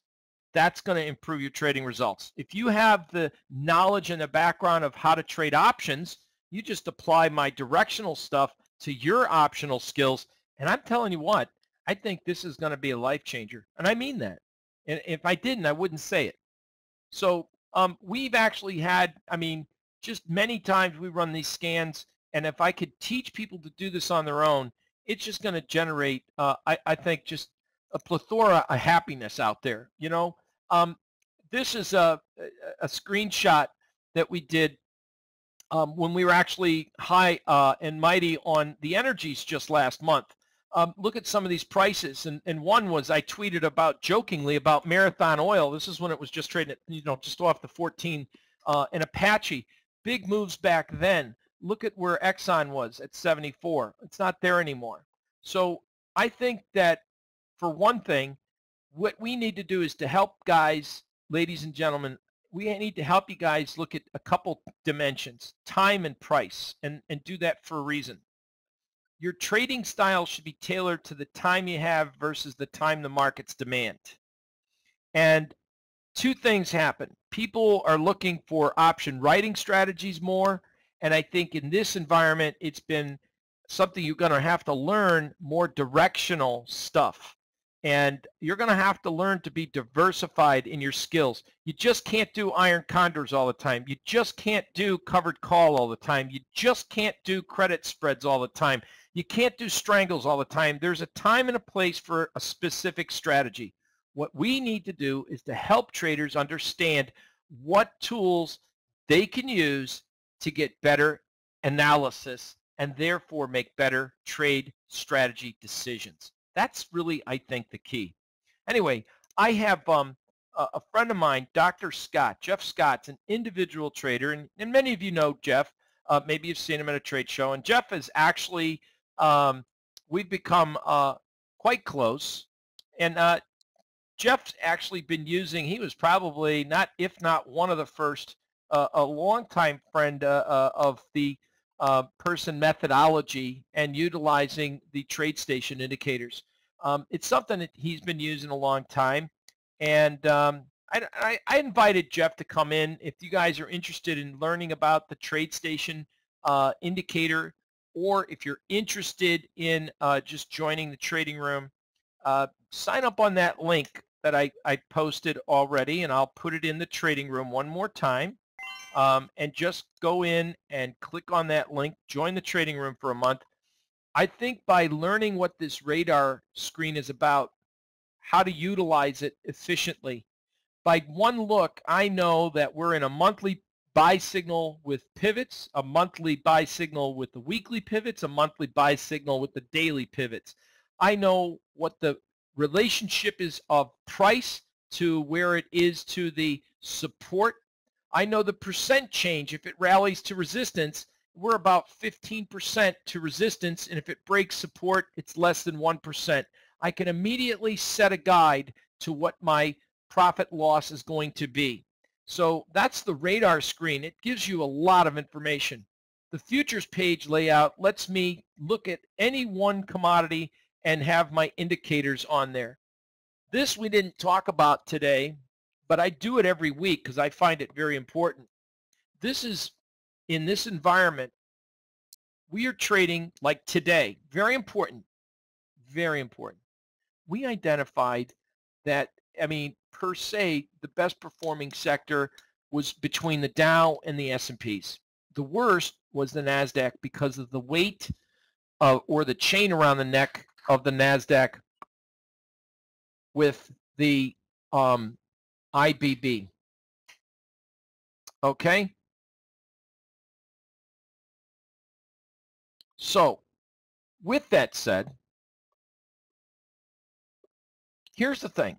that's going to improve your trading results. If you have the knowledge and the background of how to trade options, you just apply my directional stuff to your optional skills. And I'm telling you what, I think this is going to be a life changer. And I mean that. And if I didn't, I wouldn't say it. So um, we've actually had, I mean, just many times we run these scans. And if I could teach people to do this on their own, it's just going to generate, uh, I, I think, just a plethora of happiness out there. You know, um, this is a, a screenshot that we did um, when we were actually high uh, and mighty on the energies just last month. Um, look at some of these prices, and, and one was I tweeted about jokingly about Marathon Oil. This is when it was just trading, at, you know, just off the 14, uh, and Apache. Big moves back then look at where Exxon was at 74. It's not there anymore. So I think that for one thing, what we need to do is to help guys, ladies and gentlemen, we need to help you guys look at a couple dimensions, time and price, and, and do that for a reason. Your trading style should be tailored to the time you have versus the time the markets demand. And two things happen. People are looking for option writing strategies more, And I think in this environment, it's been something you're going to have to learn more directional stuff. And you're going to have to learn to be diversified in your skills. You just can't do iron condors all the time. You just can't do covered call all the time. You just can't do credit spreads all the time. You can't do strangles all the time. There's a time and a place for a specific strategy. What we need to do is to help traders understand what tools they can use to get better analysis and therefore make better trade strategy decisions. That's really, I think, the key. Anyway, I have um, a, friend of mine, Dr. Scott. Jeff Scott's an individual trader, and, and many of you know Jeff. Uh, maybe you've seen him at a trade show. And Jeff is actually, um, we've become uh, quite close. And uh, Jeff's actually been using, he was probably not, if not one of the first, uh, a longtime friend uh, uh, of the uh, person methodology and utilizing the TradeStation indicators. Um, it's something that he's been using a long time. And um, I, I, I, invited Jeff to come in. If you guys are interested in learning about the TradeStation uh, indicator, or if you're interested in uh, just joining the trading room, uh, sign up on that link that I, I posted already, and I'll put it in the trading room one more time. Um, and just go in and click on that link, join the trading room for a month. I think by learning what this radar screen is about, how to utilize it efficiently, by one look, I know that we're in a monthly buy signal with pivots, a monthly buy signal with the weekly pivots, a monthly buy signal with the daily pivots. I know what the relationship is of price to where it is to the support. I know the percent change. If it rallies to resistance, we're about 15% to resistance, and if it breaks support, it's less than 1%. I can immediately set a guide to what my profit loss is going to be. So that's the radar screen. It gives you a lot of information. The futures page layout lets me look at any one commodity and have my indicators on there. This we didn't talk about today, but I do it every week because I find it very important. This is, in this environment, we are trading like today. Very important. Very important. We identified that, I mean, per se, the best performing sector was between the Dow and the S&Ps. The worst was the NASDAQ because of the weight uh, or the chain around the neck of the NASDAQ with the um, IBB. Okay? So, with that said, here's the thing.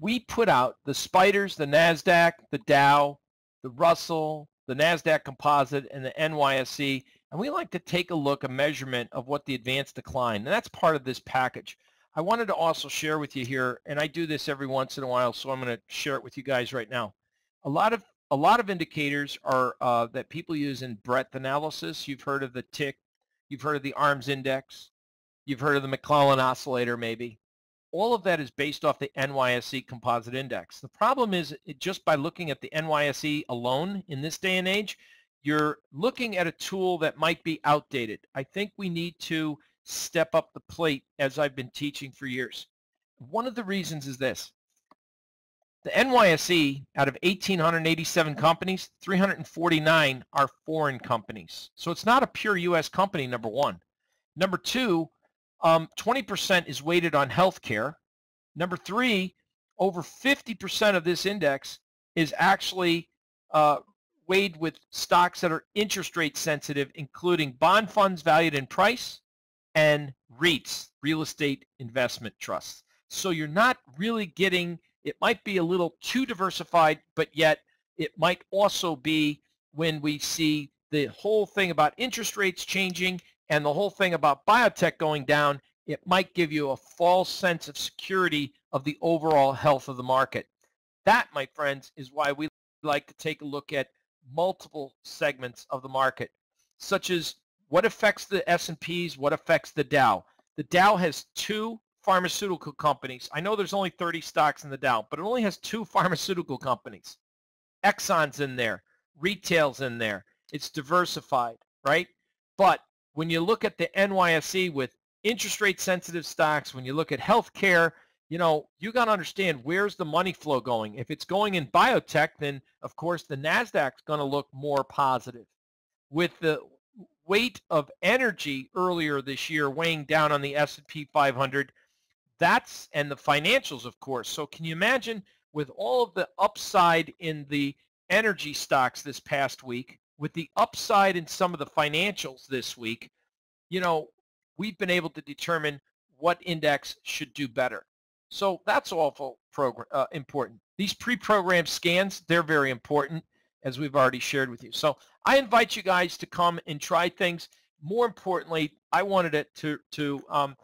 We put out the spiders, the NASDAQ, the Dow, the Russell, the NASDAQ Composite, and the NYSE and we like to take a look, a measurement of what the advanced decline, and that's part of this package. I wanted to also share with you here, and I do this every once in a while, so I'm going to share it with you guys right now. A lot of a lot of indicators are uh, that people use in breadth analysis. You've heard of the tick, you've heard of the ARMS index, you've heard of the McClellan oscillator maybe. All of that is based off the NYSE composite index. The problem is just by looking at the NYSE alone in this day and age, you're looking at a tool that might be outdated. I think we need to step up the plate as I've been teaching for years. One of the reasons is this. The NYSE, out of 1,887 companies, 349 are foreign companies. So it's not a pure U.S. company, number one. Number two, 20% um, is weighted on healthcare. Number three, over 50% of this index is actually uh, weighed with stocks that are interest rate sensitive, including bond funds valued in price and REITs, real estate investment trusts. So you're not really getting, it might be a little too diversified, but yet it might also be when we see the whole thing about interest rates changing and the whole thing about biotech going down, it might give you a false sense of security of the overall health of the market. That, my friends, is why we like to take a look at multiple segments of the market, such as what affects the S&Ps, what affects the Dow. The Dow has two pharmaceutical companies. I know there's only 30 stocks in the Dow, but it only has two pharmaceutical companies. Exxon's in there, retail's in there, It's diversified, right? But when you look at the NYSE with interest rate sensitive stocks, when you look at healthcare, you know, you got to understand where's the money flow going. If it's going in biotech, then of course the Nasdaq's going to look more positive. With the weight of energy earlier this year weighing down on the S&P 500, that's and the financials, of course. So can you imagine with all of the upside in the energy stocks this past week, with the upside in some of the financials this week, you know, we've been able to determine what index should do better. So that's awful program, uh, important. These pre-programmed scans, they're very important, as we've already shared with you. So I invite you guys to come and try things. More importantly, I wanted it to, to um,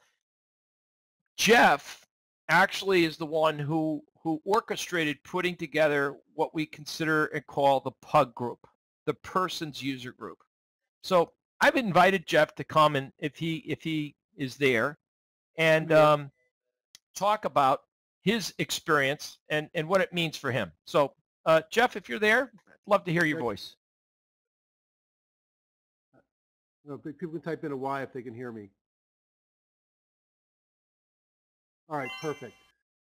Jeff actually is the one who, who orchestrated putting together what we consider and call the PUG group, the person's user group. So I've invited Jeff to come and if he if he is there, and um, talk about his experience and, and what it means for him. So, uh, Jeff, if you're there, I'd love to hear your voice. No, people can type in a Y if they can hear me. All right, perfect.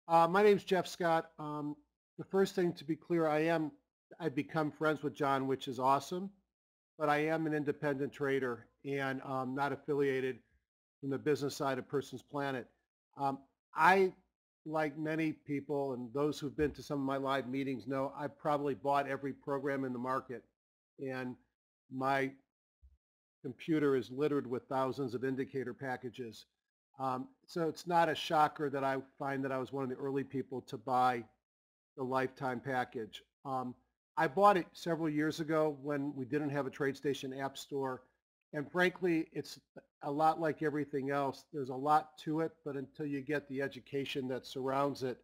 Uh, my name is Jeff Scott. Um, the first thing to be clear, I am, I've become friends with John, which is awesome, but I am an independent trader and um, not affiliated from the business side of Person's Planet. Um, I, like many people and those who've been to some of my live meetings know, I've probably bought every program in the market and my computer is littered with thousands of indicator packages. Um, so it's not a shocker that I find that I was one of the early people to buy the lifetime package. Um, I bought it several years ago when we didn't have a TradeStation app store and frankly, it's a lot like everything else. There's a lot to it, but until you get the education that surrounds it,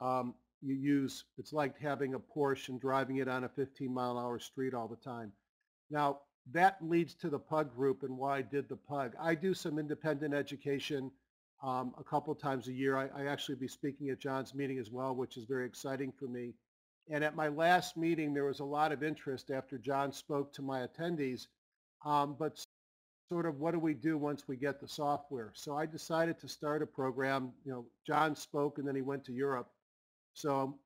um, you use, it's like having a Porsche and driving it on a 15 mile an hour street all the time. Now, that leads to the PUG group and why I did the PUG. I do some independent education um, a couple times a year. I, I actually be speaking at John's meeting as well, which is very exciting for me. And at my last meeting, there was a lot of interest after John spoke to my attendees um, but sort of what do we do once we get the software? So I decided to start a program. You know, John spoke and then he went to Europe. So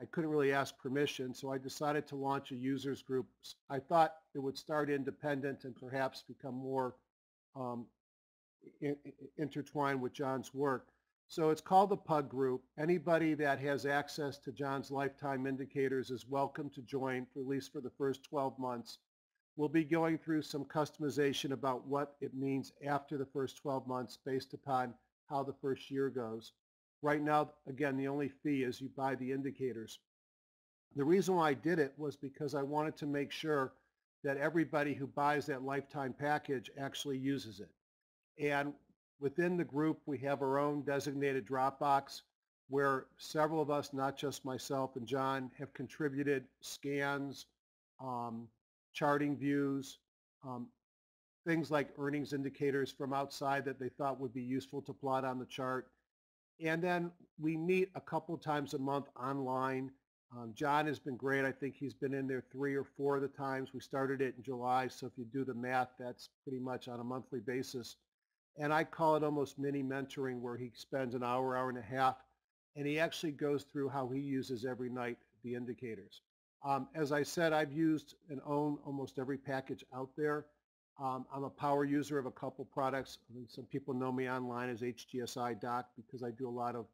I couldn't really ask permission. So I decided to launch a users group. I thought it would start independent and perhaps become more um, in, intertwined with John's work. So it's called the PUG group. Anybody that has access to John's lifetime indicators is welcome to join, at least for the first 12 months. We'll be going through some customization about what it means after the first 12 months based upon how the first year goes. Right now, again, the only fee is you buy the indicators. The reason why I did it was because I wanted to make sure that everybody who buys that lifetime package actually uses it. And within the group, we have our own designated Dropbox where several of us, not just myself and John, have contributed scans, um, charting views, um, things like earnings indicators from outside that they thought would be useful to plot on the chart. And then we meet a couple times a month online. Um, John has been great. I think he's been in there three or four of the times. We started it in July, so if you do the math, that's pretty much on a monthly basis. And I call it almost mini mentoring where he spends an hour, hour and a half, and he actually goes through how he uses every night the indicators. Um, as I said, I've used and own almost every package out there. Um, I'm a power user of a couple products. I mean, some people know me online as HGSI Doc because I do a lot of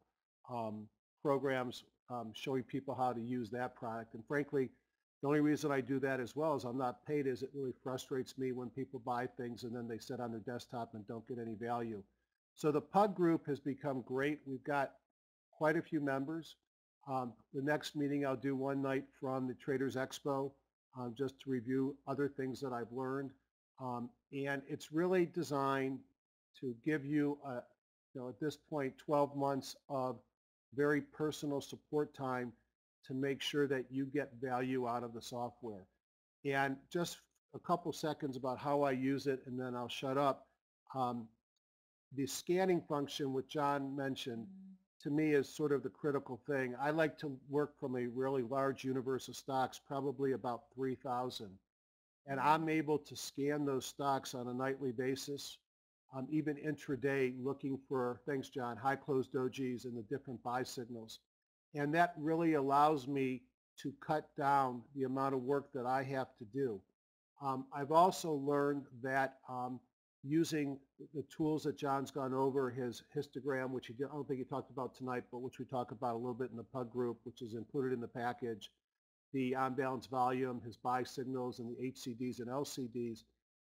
um, programs um, showing people how to use that product. And frankly, the only reason I do that as well is I'm not paid is it really frustrates me when people buy things and then they sit on their desktop and don't get any value. So the PUG group has become great. We've got quite a few members. Um, the next meeting I'll do one night from the Traders Expo um, just to review other things that I've learned. Um, and it's really designed to give you, a, you know, at this point, 12 months of very personal support time to make sure that you get value out of the software. And just a couple seconds about how I use it, and then I'll shut up. Um, the scanning function, which John mentioned, to me is sort of the critical thing. I like to work from a really large universe of stocks, probably about 3,000. and I'm able to scan those stocks on a nightly basis, um, even intraday, looking for, thanks John, high close dojis and the different buy signals. And that really allows me to cut down the amount of work that I have to do. Um, I've also learned that um, using the tools that John's gone over, his histogram, which he I don't think he talked about tonight, but which we talk about a little bit in the PUG group, which is included in the package, the on-balance volume, his buy signals, and the HCDs and LCDs,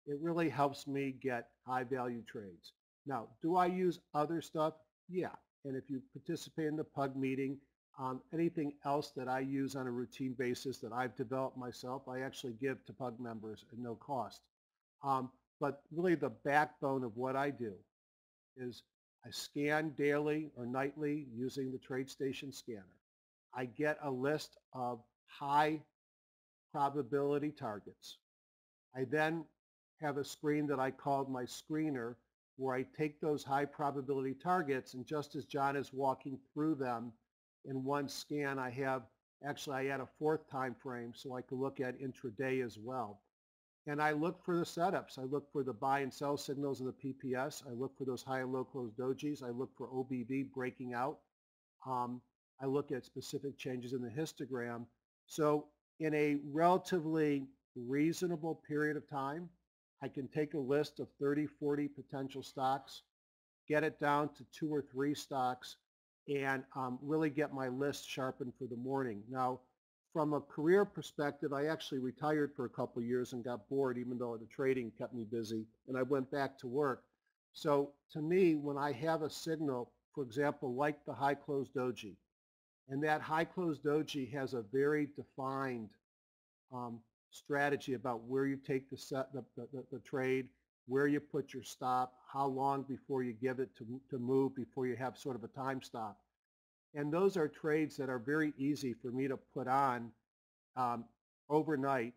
it really helps me get high-value trades. Now, do I use other stuff? Yeah. And if you participate in the PUG meeting, um, anything else that I use on a routine basis that I've developed myself, I actually give to PUG members at no cost. Um, but really the backbone of what I do is I scan daily or nightly using the TradeStation scanner. I get a list of high probability targets. I then have a screen that I called my screener where I take those high probability targets and just as John is walking through them in one scan, I have, actually I add a fourth time frame so I can look at intraday as well. And I look for the setups. I look for the buy and sell signals in the PPS. I look for those high and low close dojis. I look for OBV breaking out. Um, I look at specific changes in the histogram. So in a relatively reasonable period of time, I can take a list of 30, 40 potential stocks, get it down to two or three stocks, and um, really get my list sharpened for the morning. Now, from a career perspective, I actually retired for a couple years and got bored even though the trading kept me busy and I went back to work. So to me, when I have a signal, for example, like the high close doji, and that high close doji has a very defined um, strategy about where you take the, set, the, the, the, trade, where you put your stop, how long before you give it to, to move before you have sort of a time stop. And those are trades that are very easy for me to put on um, overnight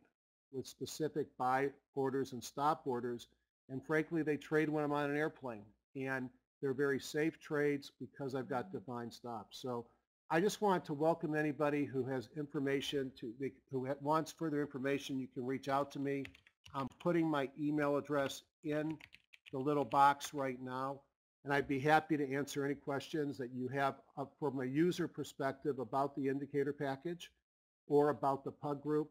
with specific buy orders and stop orders. And frankly, they trade when I'm on an airplane. And they're very safe trades because I've got mm-hmm. defined stops. So I just want to welcome anybody who has information to who wants further information. You can reach out to me. I'm putting my email address in the little box right now and I'd be happy to answer any questions that you have uh, from a user perspective about the indicator package or about the PUG group.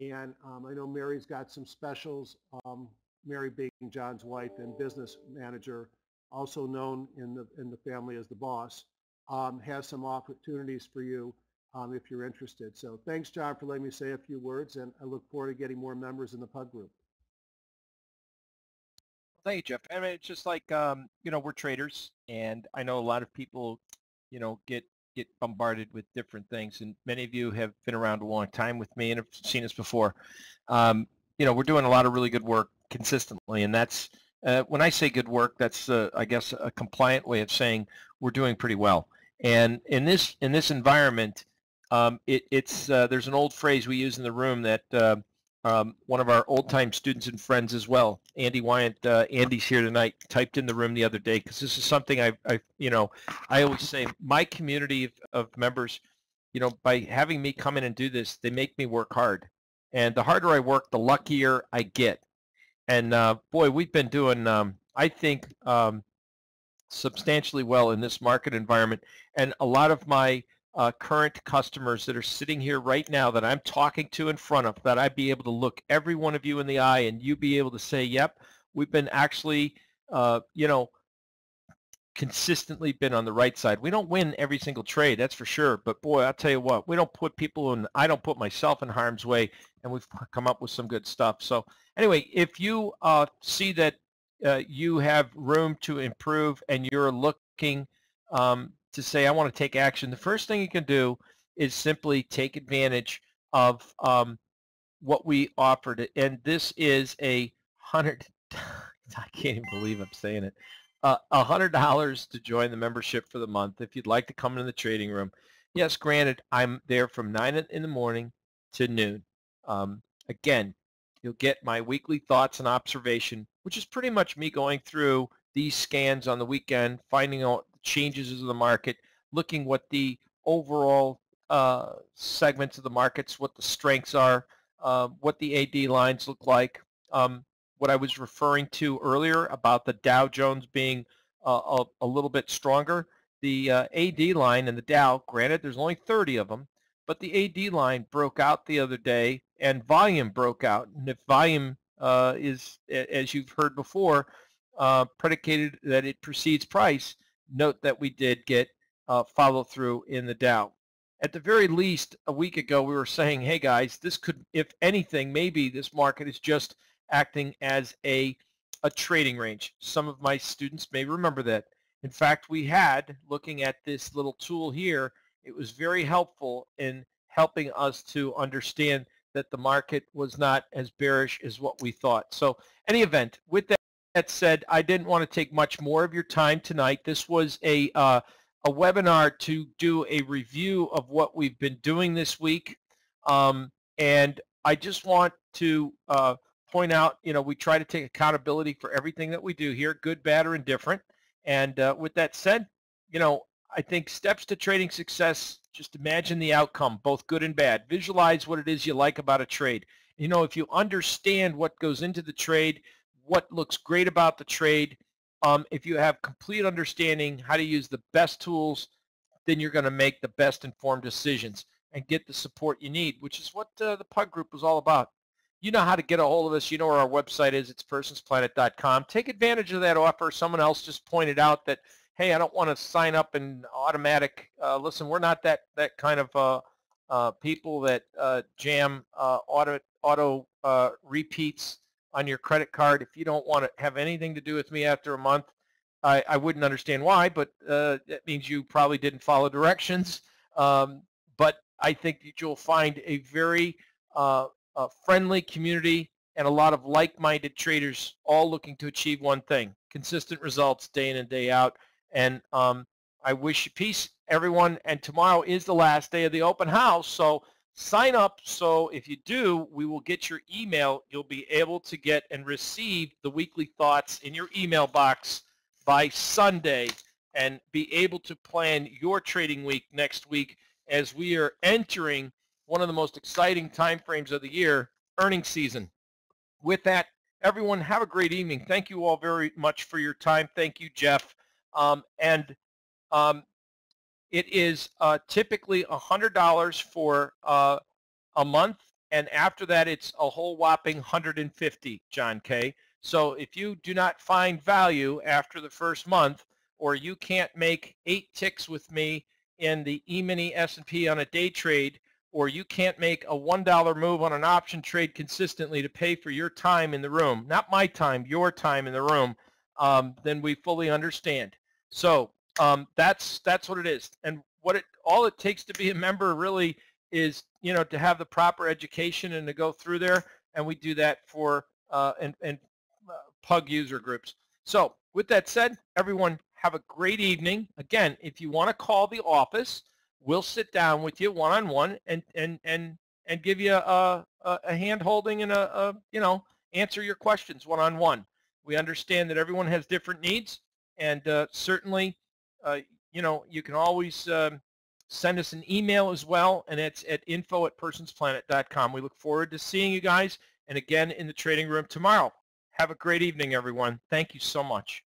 And um, I know Mary's got some specials, um, Mary being John's wife and business manager, also known in the, in the family as the boss, um, has some opportunities for you um, if you're interested. So thanks, John, for letting me say a few words, and I look forward to getting more members in the PUG group. You, Jeff. I mean, it's just like um, you know we're traders, and I know a lot of people, you know, get get bombarded with different things, and many of you have been around a long time with me and have seen us before. Um, you know, we're doing a lot of really good work consistently, and that's uh, when I say good work, that's uh, I guess a compliant way of saying we're doing pretty well. And in this in this environment, um, it, it's uh, there's an old phrase we use in the room that uh, um, one of our old-time students and friends as well, Andy Wyant. Uh, Andy's here tonight. Typed in the room the other day because this is something I, I, you know, I always say my community of, of members, you know, by having me come in and do this, they make me work hard, and the harder I work, the luckier I get. And uh, boy, we've been doing, um, I think, um, substantially well in this market environment, and a lot of my uh, current customers that are sitting here right now that I'm talking to in front of, that I'd be able to look every one of you in the eye and you be able to say, yep, we've been actually, uh, you know, consistently been on the right side. We don't win every single trade, that's for sure. But boy, I'll tell you what, we don't put people in, I don't put myself in harm's way, and we've come up with some good stuff. So anyway, if you uh, see that uh, you have room to improve and you're looking um, to say, I want to take action, the first thing you can do is simply take advantage of um, what we offered. And this is a hundred, I can't even believe I'm saying it, uh, a hundred dollars to join the membership for the month. If you'd like to come into the trading room. Yes, granted, I'm there from 9 in the morning to noon. Um, again, you'll get my weekly thoughts and observation, which is pretty much me going through these scans on the weekend, finding out changes in the market, looking what the overall uh, segments of the markets, what the strengths are, uh, what the AD lines look like. Um, what I was referring to earlier about the Dow Jones being uh, a, a, little bit stronger. The uh, AD line and the Dow, granted there's only 30 of them, but the AD line broke out the other day and volume broke out. And if volume uh, is, as you've heard before, uh, predicated that it precedes price, note that we did get uh, follow through in the Dow. At the very least, a week ago, we were saying, hey guys, this could, if anything, maybe this market is just acting as a, a trading range. Some of my students may remember that. In fact, we had, looking at this little tool here, it was very helpful in helping us to understand that the market was not as bearish as what we thought. So any event, with that, that said, I didn't want to take much more of your time tonight. This was a, uh, a webinar to do a review of what we've been doing this week. Um, and I just want to uh, point out, you know, we try to take accountability for everything that we do here, good, bad, or indifferent. And uh, with that said, you know, I think steps to trading success, just imagine the outcome, both good and bad. Visualize what it is you like about a trade. You know, if you understand what goes into the trade, what looks great about the trade, um, if you have complete understanding how to use the best tools, then you're going to make the best informed decisions and get the support you need, which is what uh, the PUG group was all about. You know how to get a hold of us. You know where our website is. It's personsplanet.com. Take advantage of that offer. Someone else just pointed out that, hey, I don't want to sign up and automatic. Uh, listen, we're not that, that kind of uh, uh people that uh, jam uh, auto, auto repeats on your credit card. If you don't want to have anything to do with me after a month, I, I wouldn't understand why, but uh, that means you probably didn't follow directions. Um, but I think that you'll find a very uh, a friendly community and a lot of like-minded traders all looking to achieve one thing, consistent results day in and day out. And um, I wish you peace, everyone. And tomorrow is the last day of the open house. So sign up so if you do, we will get your email. You'll be able to get and receive the weekly thoughts in your email box by Sunday and be able to plan your trading week next week as we are entering one of the most exciting time frames of the year, earnings season. With that, everyone have a great evening. Thank you all very much for your time. Thank you, Jeff. Um, and um, it is uh, typically $100 for uh, a month, and after that, it's a whole whopping 150, John K. So if you do not find value after the first month, or you can't make eight ticks with me in the E-mini S&P on a day trade, or you can't make a $1 move on an option trade consistently to pay for your time in the room, not my time, your time in the room, um, then we fully understand. So um, that's that's what it is. And what it all it takes to be a member really is you know to have the proper education and to go through there. And we do that for uh, and and uh, Pug user groups. So with that said, everyone have a great evening. Again, if you want to call the office, we'll sit down with you one on one and and and and give you a a, a hand holding and a, a you know answer your questions one on one. We understand that everyone has different needs, and uh, certainly uh, you know, you can always um, send us an email as well, and it's at info at personsplanet.com. We look forward to seeing you guys, and again in the trading room tomorrow. Have a great evening, everyone. Thank you so much.